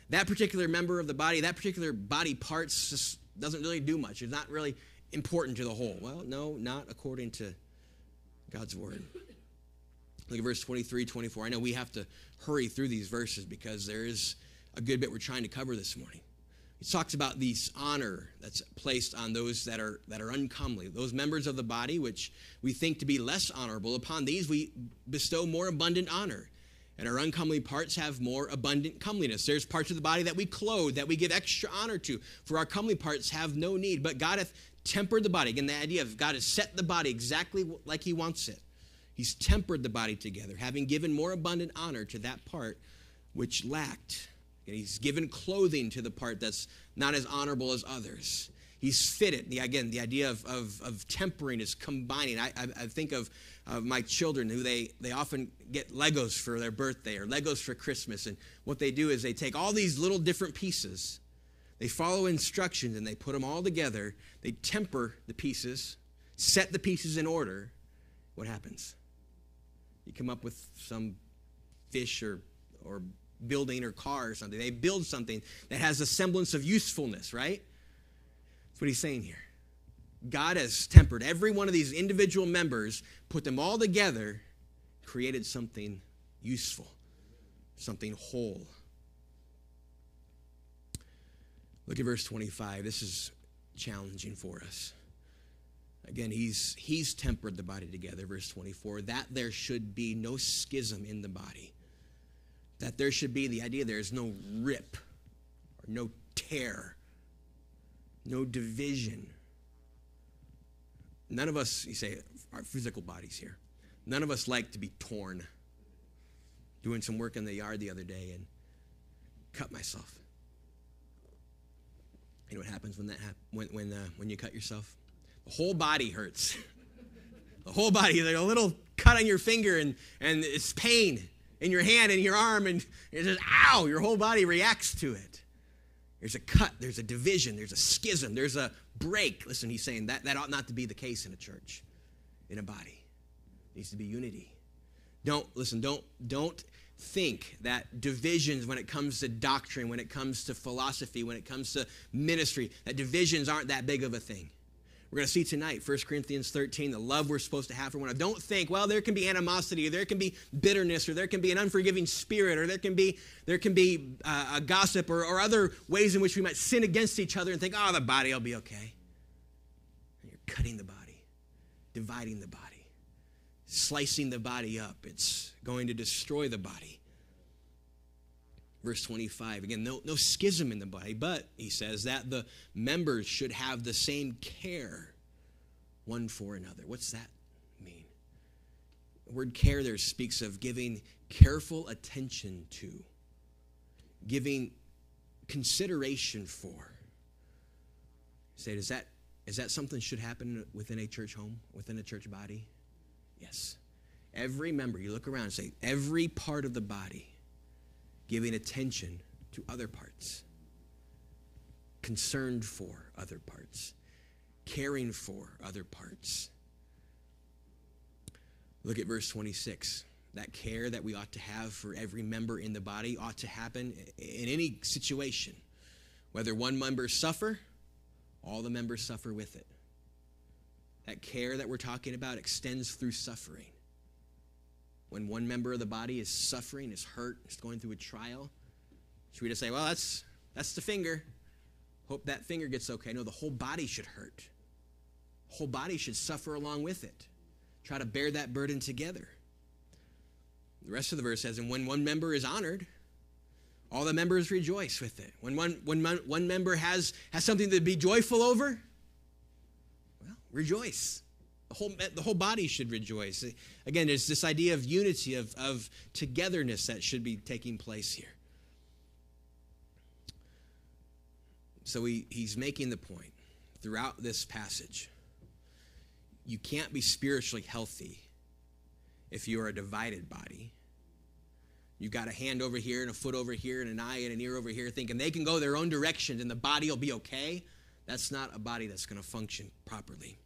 Speaker 1: That particular member of the body, that particular body parts just doesn't really do much. It's not really important to the whole. Well, no, not according to God's word. Look at verse 23, 24. I know we have to hurry through these verses because there is a good bit we're trying to cover this morning. He talks about this honor that's placed on those that are that are uncomely, those members of the body which we think to be less honorable. Upon these we bestow more abundant honor. And our uncomely parts have more abundant comeliness. There's parts of the body that we clothe, that we give extra honor to. For our comely parts have no need. But God hath tempered the body. Again, the idea of God has set the body exactly like He wants it. He's tempered the body together, having given more abundant honor to that part which lacked. And he's given clothing to the part that's not as honorable as others. He's fitted. The, again, the idea of, of, of tempering is combining. I, I, I think of uh, my children who they, they often get Legos for their birthday or Legos for Christmas. And what they do is they take all these little different pieces, they follow instructions, and they put them all together. They temper the pieces, set the pieces in order. What happens? You come up with some fish or, or building or car or something. They build something that has a semblance of usefulness, right? That's what he's saying here. God has tempered every one of these individual members, put them all together, created something useful, something whole. Look at verse 25. This is challenging for us. Again, he's, he's tempered the body together, verse 24, that there should be no schism in the body that there should be the idea there is no rip or no tear, no division. None of us, you say, our physical bodies here, none of us like to be torn. Doing some work in the yard the other day and cut myself. You know what happens when that happens? When, when, uh, when you cut yourself? The whole body hurts. the whole body, like a little cut on your finger, and, and it's pain in your hand and your arm, and it says, ow, your whole body reacts to it. There's a cut, there's a division, there's a schism, there's a break. Listen, he's saying that, that ought not to be the case in a church, in a body. It needs to be unity. Don't, listen, don't, don't think that divisions when it comes to doctrine, when it comes to philosophy, when it comes to ministry, that divisions aren't that big of a thing. We're going to see tonight, 1 Corinthians 13, the love we're supposed to have for one another. Don't think, well, there can be animosity, or there can be bitterness, or there can be an unforgiving spirit, or there can be, there can be uh, a gossip, or, or other ways in which we might sin against each other and think, oh, the body will be okay. And you're cutting the body, dividing the body, slicing the body up. It's going to destroy the body. Verse 25, again, no, no schism in the body, but he says that the members should have the same care one for another. What's that mean? The word care there speaks of giving careful attention to, giving consideration for. Say, is that, is that something should happen within a church home, within a church body? Yes. Every member, you look around and say, every part of the body giving attention to other parts, concerned for other parts, caring for other parts. Look at verse 26. That care that we ought to have for every member in the body ought to happen in any situation. Whether one member suffer, all the members suffer with it. That care that we're talking about extends through suffering. When one member of the body is suffering, is hurt, is going through a trial, should we just say, well, that's, that's the finger. Hope that finger gets okay. No, the whole body should hurt. The whole body should suffer along with it. Try to bear that burden together. The rest of the verse says, and when one member is honored, all the members rejoice with it. When one, when one member has, has something to be joyful over, well, rejoice. The whole, the whole body should rejoice. Again, there's this idea of unity, of, of togetherness that should be taking place here. So he, he's making the point throughout this passage you can't be spiritually healthy if you're a divided body. You've got a hand over here and a foot over here and an eye and an ear over here thinking they can go their own direction and the body will be okay. That's not a body that's going to function properly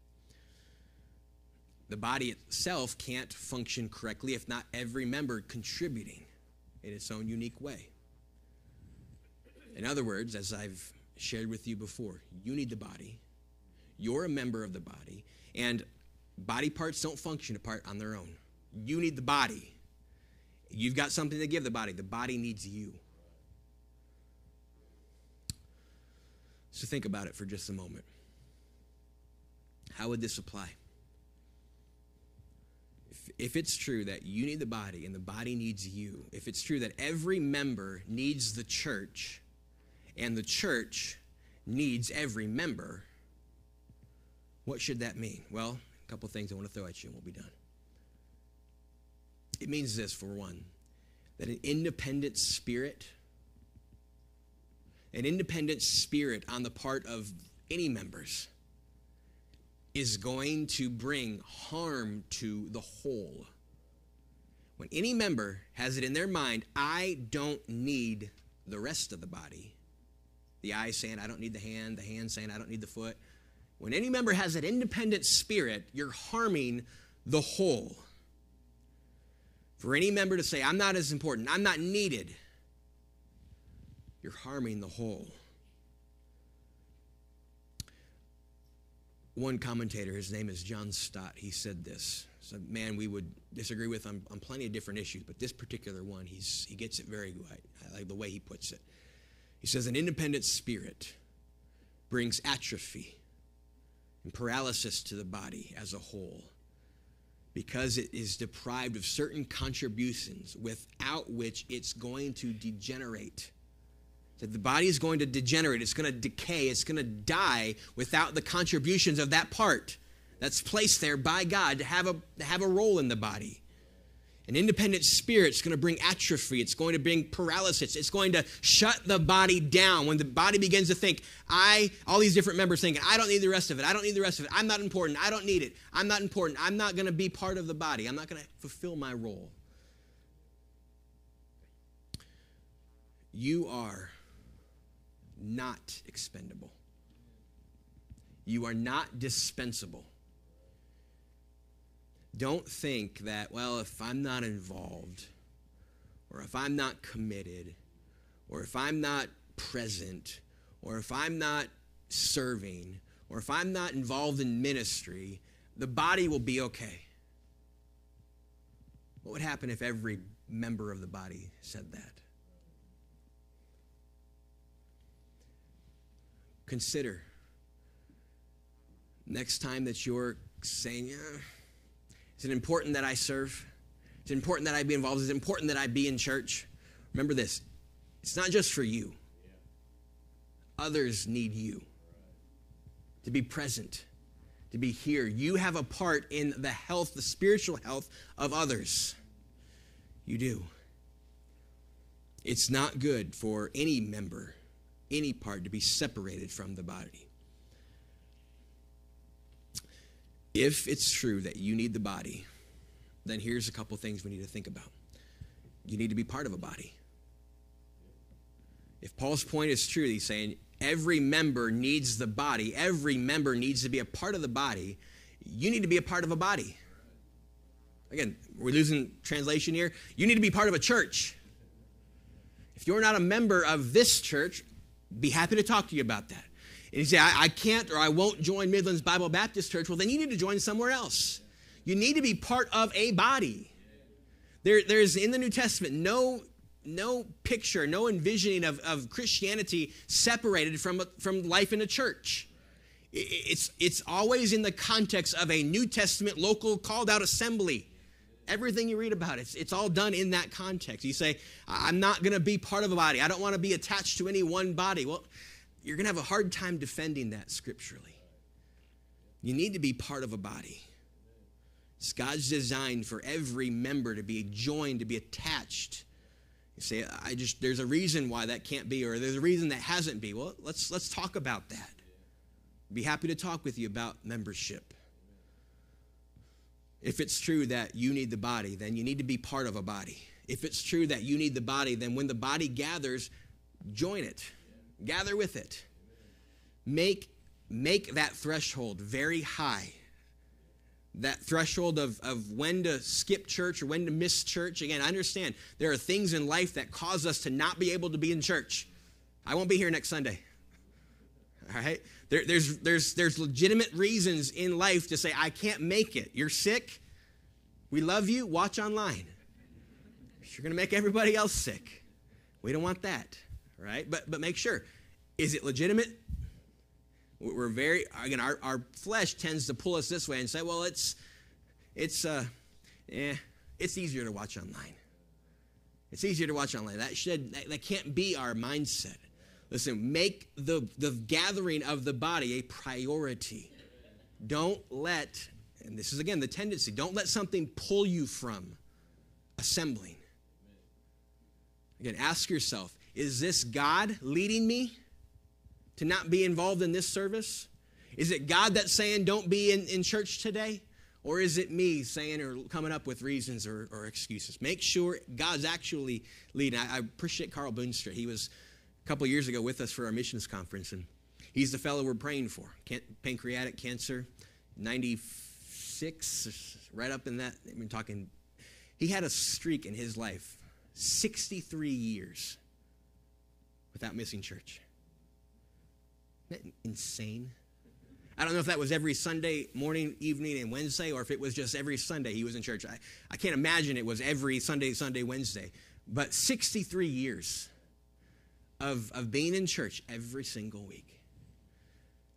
Speaker 1: the body itself can't function correctly if not every member contributing in its own unique way. In other words, as I've shared with you before, you need the body. You're a member of the body, and body parts don't function apart on their own. You need the body. You've got something to give the body. The body needs you. So think about it for just a moment. How would this apply? If it's true that you need the body and the body needs you, if it's true that every member needs the church and the church needs every member, what should that mean? Well, a couple things I want to throw at you and we'll be done. It means this, for one, that an independent spirit, an independent spirit on the part of any members, is going to bring harm to the whole. When any member has it in their mind, I don't need the rest of the body, the eye saying, I don't need the hand, the hand saying, I don't need the foot. When any member has an independent spirit, you're harming the whole. For any member to say, I'm not as important, I'm not needed, you're harming the whole. One commentator, his name is John Stott, he said this. So, man, we would disagree with on, on plenty of different issues, but this particular one, he's, he gets it very right. I like the way he puts it. He says, An independent spirit brings atrophy and paralysis to the body as a whole because it is deprived of certain contributions without which it's going to degenerate that the body is going to degenerate, it's going to decay, it's going to die without the contributions of that part that's placed there by God to have a, to have a role in the body. An independent spirit is going to bring atrophy. It's going to bring paralysis. It's going to shut the body down. When the body begins to think, I, all these different members thinking, I don't need the rest of it. I don't need the rest of it. I'm not important. I don't need it. I'm not important. I'm not going to be part of the body. I'm not going to fulfill my role. You are not expendable. You are not dispensable. Don't think that, well, if I'm not involved, or if I'm not committed, or if I'm not present, or if I'm not serving, or if I'm not involved in ministry, the body will be okay. What would happen if every member of the body said that? Consider next time that you're saying, yeah, is it important that I serve? Is it important that I be involved? Is it important that I be in church? Remember this it's not just for you, others need you to be present, to be here. You have a part in the health, the spiritual health of others. You do. It's not good for any member, any part to be separated from the body. If it's true that you need the body, then here's a couple things we need to think about. You need to be part of a body. If Paul's point is true, he's saying every member needs the body, every member needs to be a part of the body. You need to be a part of a body. Again, we're losing translation here. You need to be part of a church. If you're not a member of this church, be happy to talk to you about that. And you say, I, I, can't or I won't join Midlands Bible Baptist Church, well, then you need to join somewhere else. You need to be part of a body. There, there's in the New Testament no, no picture, no envisioning of, of Christianity separated from, from life in a church. It's, it's always in the context of a New Testament local called out assembly. Everything you read about, it's, it's all done in that context. You say, I'm not going to be part of a body. I don't want to be attached to any one body. Well, you're going to have a hard time defending that scripturally. You need to be part of a body. It's God's design for every member to be joined, to be attached. You say, I just there's a reason why that can't be, or there's a reason that hasn't be. Well, let's let's talk about that. Be happy to talk with you about membership. If it's true that you need the body, then you need to be part of a body. If it's true that you need the body, then when the body gathers, join it gather with it. Make, make that threshold very high. That threshold of, of when to skip church or when to miss church. Again, I understand there are things in life that cause us to not be able to be in church. I won't be here next Sunday. All right? There, there's, there's, there's legitimate reasons in life to say, I can't make it. You're sick. We love you. Watch online. You're going to make everybody else sick. We don't want that right? But but make sure, is it legitimate? We're very again our, our flesh tends to pull us this way and say, well, it's it's uh eh, it's easier to watch online. It's easier to watch online. That should that, that can't be our mindset. Listen, make the the gathering of the body a priority. Don't let, and this is again the tendency, don't let something pull you from assembling. Again, ask yourself is this God leading me to not be involved in this service? Is it God that's saying don't be in, in church today? Or is it me saying or coming up with reasons or, or excuses? Make sure God's actually leading. I, I appreciate Carl Boonstra. He was a couple years ago with us for our missions conference, and he's the fellow we're praying for. pancreatic cancer, 96, right up in that. We're talking. He had a streak in his life, 63 years without missing church. Isn't that insane? I don't know if that was every Sunday morning, evening, and Wednesday, or if it was just every Sunday he was in church. I, I can't imagine it was every Sunday, Sunday, Wednesday. But 63 years of, of being in church every single week.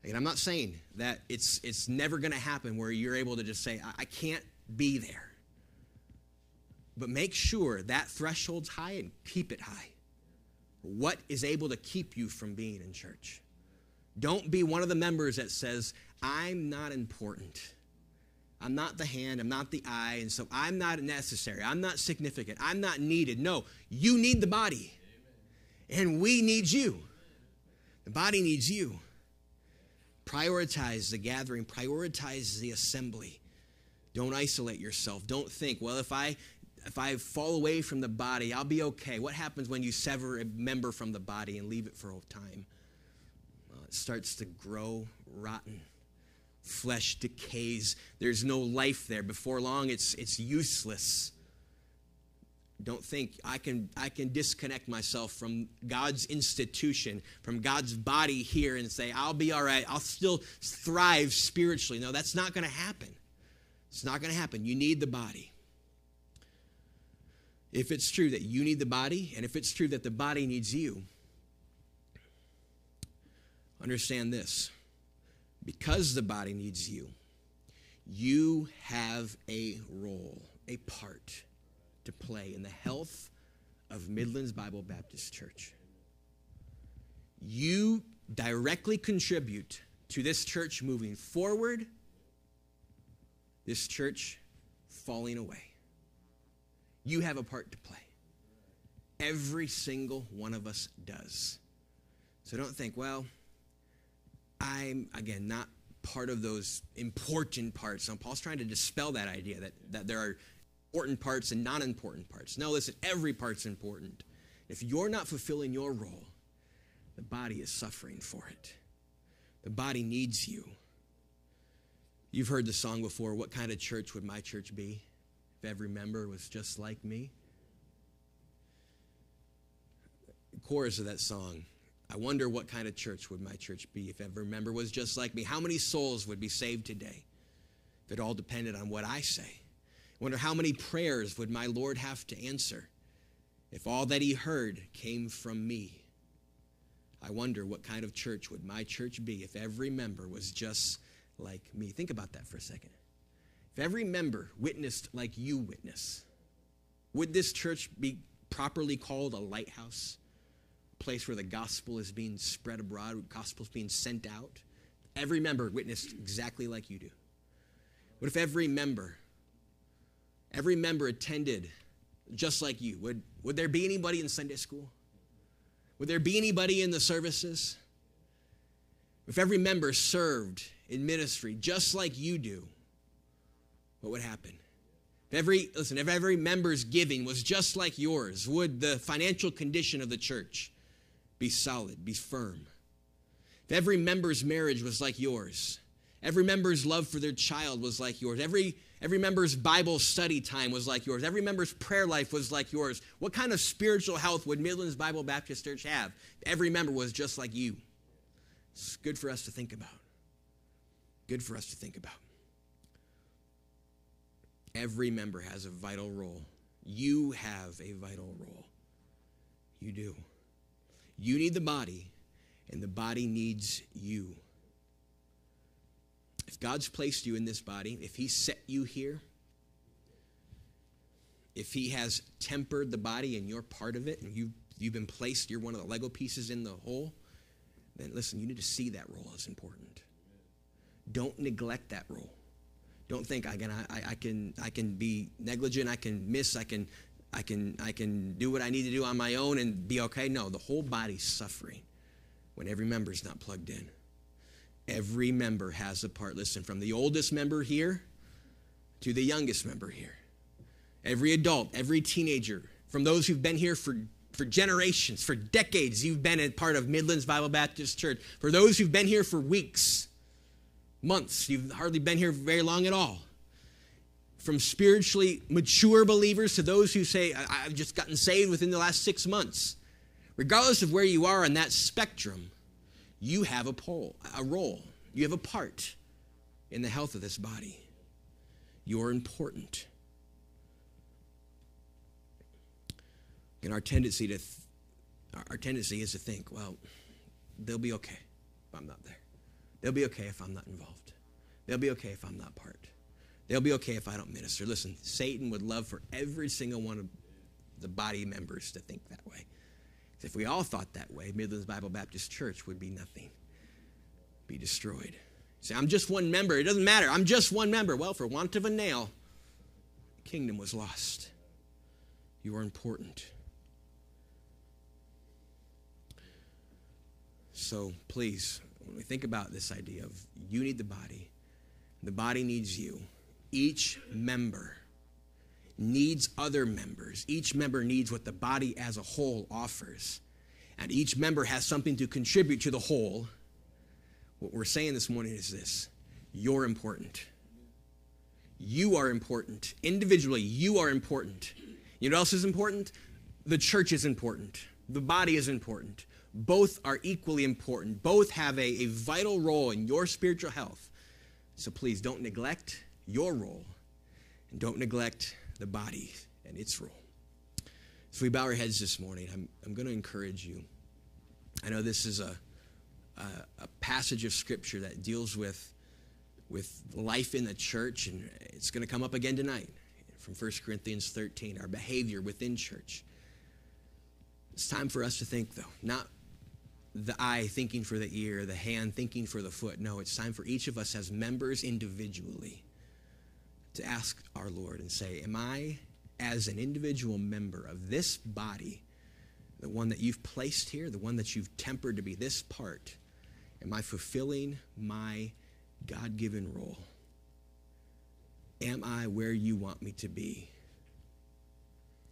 Speaker 1: And I'm not saying that it's, it's never going to happen where you're able to just say, I, I can't be there. But make sure that threshold's high and keep it high. What is able to keep you from being in church? Don't be one of the members that says, I'm not important. I'm not the hand, I'm not the eye, and so I'm not necessary. I'm not significant. I'm not needed. No, you need the body. And we need you. The body needs you. Prioritize the gathering, prioritize the assembly. Don't isolate yourself. Don't think, well, if I if I fall away from the body, I'll be okay. What happens when you sever a member from the body and leave it for a time? Well, it starts to grow rotten. Flesh decays. There's no life there. Before long, it's, it's useless. Don't think I can I can disconnect myself from God's institution, from God's body here and say I'll be all right. I'll still thrive spiritually. No, that's not going to happen. It's not going to happen. You need the body. If it's true that you need the body and if it's true that the body needs you, understand this. Because the body needs you, you have a role, a part to play in the health of Midlands Bible Baptist Church. You directly contribute to this church moving forward, this church falling away. You have a part to play. Every single one of us does. So don't think, well, I'm, again, not part of those important parts. Now, Paul's trying to dispel that idea that, that there are important parts and non important parts. No, listen, every part's important. If you're not fulfilling your role, the body is suffering for it. The body needs you. You've heard the song before What kind of church would my church be if every member was just like me? The chorus of that song I wonder what kind of church would my church be if every member was just like me. How many souls would be saved today if it all depended on what I say? I wonder how many prayers would my Lord have to answer if all that he heard came from me? I wonder what kind of church would my church be if every member was just like me. Think about that for a second. If every member witnessed like you witness, would this church be properly called a lighthouse? A place where the gospel is being spread abroad, gospel is being sent out. Every member witnessed exactly like you do. What if every member, every member attended just like you? Would, would there be anybody in Sunday school? Would there be anybody in the services? If every member served in ministry just like you do, what would happen? If every listen, if every member's giving was just like yours, would the financial condition of the church be solid, be firm. If every member's marriage was like yours, every member's love for their child was like yours, every, every member's Bible study time was like yours, every member's prayer life was like yours, what kind of spiritual health would Midlands Bible Baptist Church have every member was just like you? It's good for us to think about. Good for us to think about. Every member has a vital role. You have a vital role. You do. You need the body, and the body needs you. If God's placed you in this body, if He set you here, if He has tempered the body and you're part of it, and you've, you've been placed, you're one of the Lego pieces in the whole, then listen, you need to see that role as important. Don't neglect that role. Don't think I can, I, I can, I can be negligent, I can miss, I can I can, I can do what I need to do on my own and be okay. No, the whole body's suffering when every member is not plugged in. Every member has a part. Listen, from the oldest member here to the youngest member here. Every adult, every teenager, from those who've been here for, for generations, for decades, you've been a part of Midlands Bible Baptist Church. For those who've been here for weeks, months, you've hardly been here very long at all from spiritually mature believers to those who say, I've just gotten saved within the last six months. Regardless of where you are on that spectrum, you have a, pole, a role, you have a part in the health of this body. You're important. And our tendency to, th- our tendency is to think, well, they'll be okay if I'm not there. They'll be okay if I'm not involved. They'll be okay if I'm not part. They'll be okay if I don't minister. Listen, Satan would love for every single one of the body members to think that way. If we all thought that way, Midlands Bible Baptist Church would be nothing, be destroyed. Say, I'm just one member. It doesn't matter. I'm just one member. Well, for want of a nail, kingdom was lost. You are important. So please, when we think about this idea of you need the body, the body needs you each member needs other members. Each member needs what the body as a whole offers. And each member has something to contribute to the whole. What we're saying this morning is this you're important. You are important. Individually, you are important. You know what else is important? The church is important. The body is important. Both are equally important. Both have a, a vital role in your spiritual health. So please don't neglect your role and don't neglect the body and its role. As we bow our heads this morning, I'm, I'm going to encourage you. I know this is a, a, a passage of Scripture that deals with, with life in the church, and it's going to come up again tonight from 1 Corinthians 13, our behavior within church. It's time for us to think, though, not the eye thinking for the ear, the hand thinking for the foot. No, it's time for each of us as members individually to ask our Lord and say, Am I, as an individual member of this body, the one that you've placed here, the one that you've tempered to be this part, am I fulfilling my God given role? Am I where you want me to be?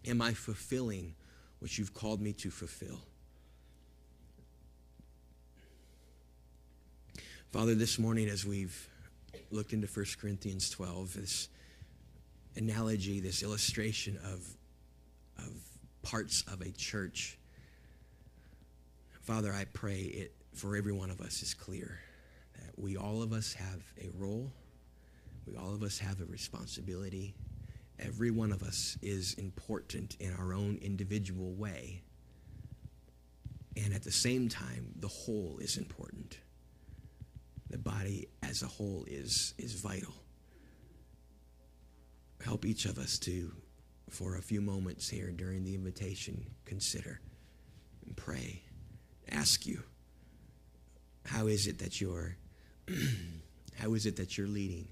Speaker 1: Am I fulfilling what you've called me to fulfill? Father, this morning as we've looked into 1 Corinthians 12, this analogy, this illustration of, of parts of a church, Father, I pray it for every one of us is clear that we all of us have a role, we all of us have a responsibility. Every one of us is important in our own individual way. And at the same time, the whole is important the body as a whole is, is vital. Help each of us to, for a few moments here during the invitation, consider and pray. Ask you, how is it that you're, how is it that you're leading?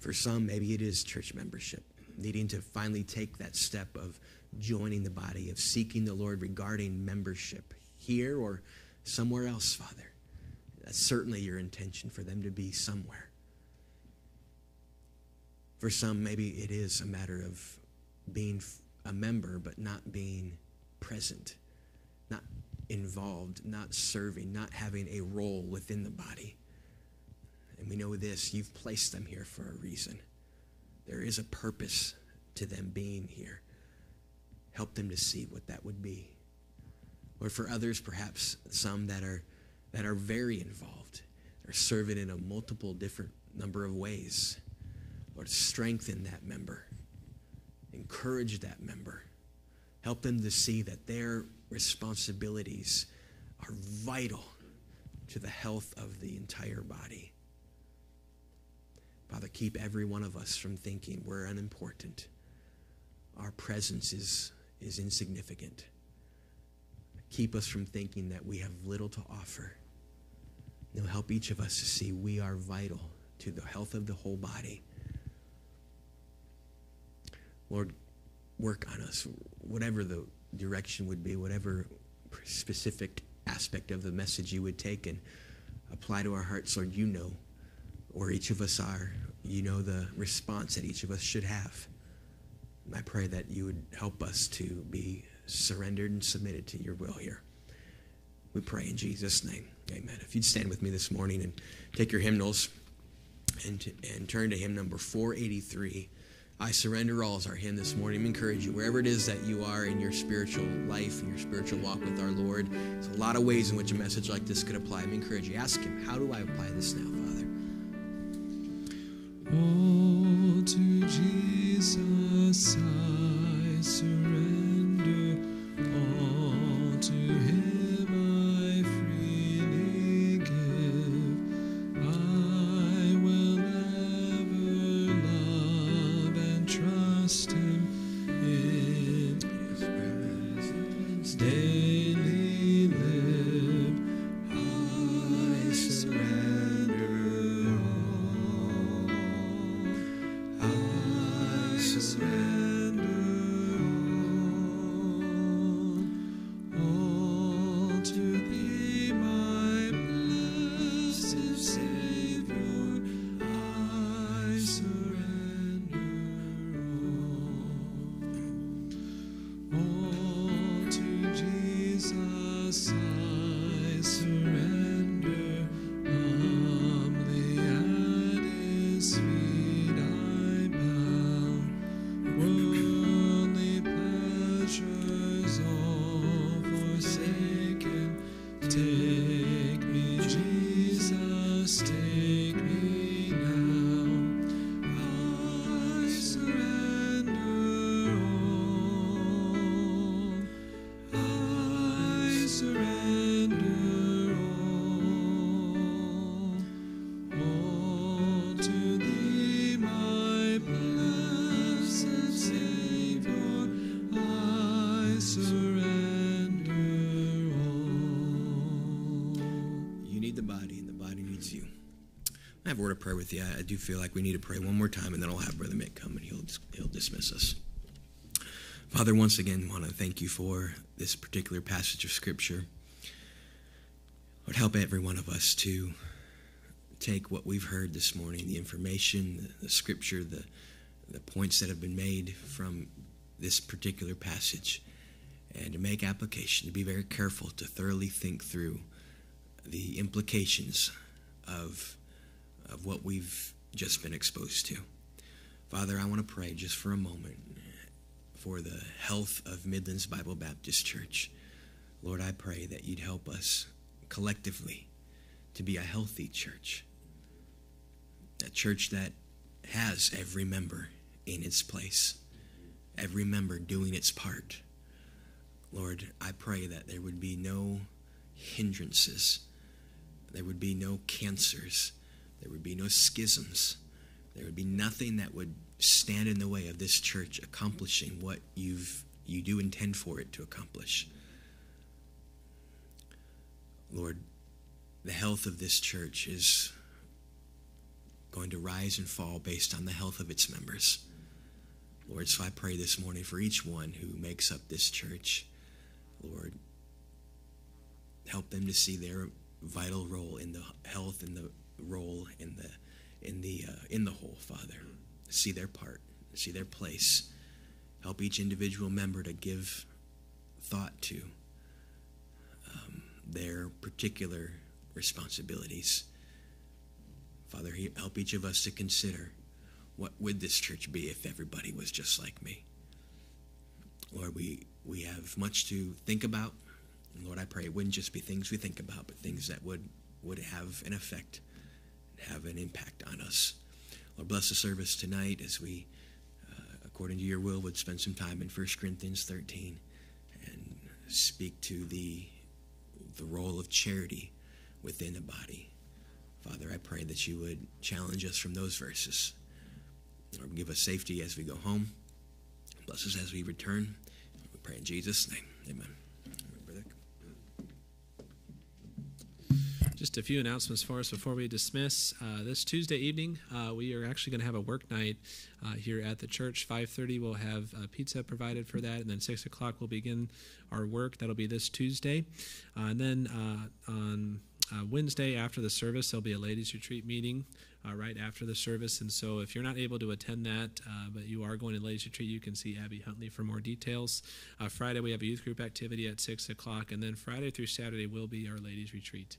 Speaker 1: For some, maybe it is church membership, needing to finally take that step of joining the body, of seeking the Lord regarding membership here or somewhere else, Father. That's certainly your intention for them to be somewhere. For some, maybe it is a matter of being a member but not being present, not involved, not serving, not having a role within the body. And we know this you've placed them here for a reason. There is a purpose to them being here. Help them to see what that would be. Or for others, perhaps some that are that are very involved, are serving in a multiple different number of ways. Lord, strengthen that member, encourage that member, help them to see that their responsibilities are vital to the health of the entire body. Father, keep every one of us from thinking we're unimportant. Our presence is, is insignificant. Keep us from thinking that we have little to offer. Help each of us to see we are vital to the health of the whole body. Lord, work on us, whatever the direction would be, whatever specific aspect of the message you would take and apply to our hearts, Lord, you know where each of us are. You know the response that each of us should have. I pray that you would help us to be surrendered and submitted to your will here. We pray in Jesus' name. Amen. If you'd stand with me this morning and take your hymnals and, and turn to hymn number 483. I surrender all is our hymn this morning. I encourage you, wherever it is that you are in your spiritual life and your spiritual walk with our Lord, there's a lot of ways in which a message like this could apply. I encourage you, ask Him, how do I apply this now, Father?
Speaker 2: All to Jesus I surrender,
Speaker 1: have a word of prayer with you. I do feel like we need to pray one more time, and then I'll have Brother Mick come and he'll, he'll dismiss us. Father, once again, want to thank you for this particular passage of Scripture. Lord, help every one of us to take what we've heard this morning, the information, the, the Scripture, the, the points that have been made from this particular passage, and to make application, to be very careful, to thoroughly think through the implications of of what we've just been exposed to. Father, I want to pray just for a moment for the health of Midlands Bible Baptist Church. Lord, I pray that you'd help us collectively to be a healthy church, a church that has every member in its place, every member doing its part. Lord, I pray that there would be no hindrances, there would be no cancers there would be no schisms. There would be nothing that would stand in the way of this church accomplishing what you've you do intend for it to accomplish. Lord, the health of this church is going to rise and fall based on the health of its members. Lord, so I pray this morning for each one who makes up this church. Lord, help them to see their vital role in the health and the role in the in the uh, in the whole, Father. See their part, see their place. Help each individual member to give thought to um, their particular responsibilities. Father, help each of us to consider what would this church be if everybody was just like me. Lord, we we have much to think about. Lord, I pray it wouldn't just be things we think about, but things that would would have an effect have an impact on us. Lord, bless the service tonight as we, uh, according to your will, would spend some time in 1 Corinthians 13 and speak to the, the role of charity within the body. Father, I pray that you would challenge us from those verses. Lord, give us safety as we go home. Bless us as we return. We pray in Jesus' name. Amen.
Speaker 2: Just a few announcements for us before we dismiss. Uh, this Tuesday evening, uh, we are actually going to have a work night uh, here at the church. 5:30, we'll have uh, pizza provided for that, and then 6 o'clock we'll begin our work. That'll be this Tuesday, uh, and then uh, on Wednesday after the service, there'll be a ladies' retreat meeting. Uh, right after the service. And so, if you're not able to attend that, uh, but you are going to Ladies Retreat, you can see Abby Huntley for more details. Uh, Friday, we have a youth group activity at 6 o'clock, and then Friday through Saturday will be our Ladies Retreat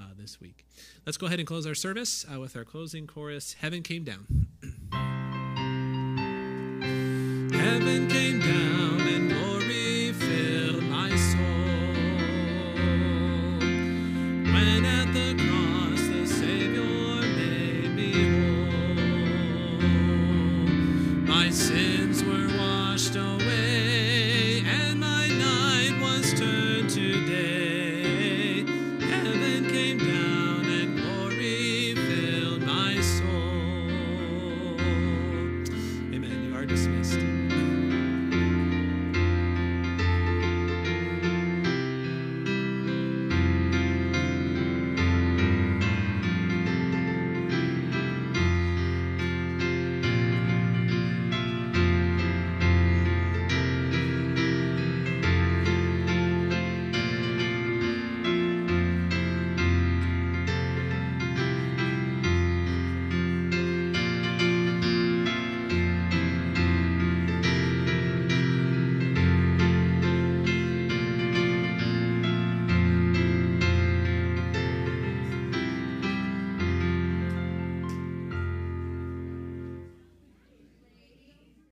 Speaker 2: uh, this week. Let's go ahead and close our service uh, with our closing chorus Heaven Came Down.
Speaker 3: Heaven came down.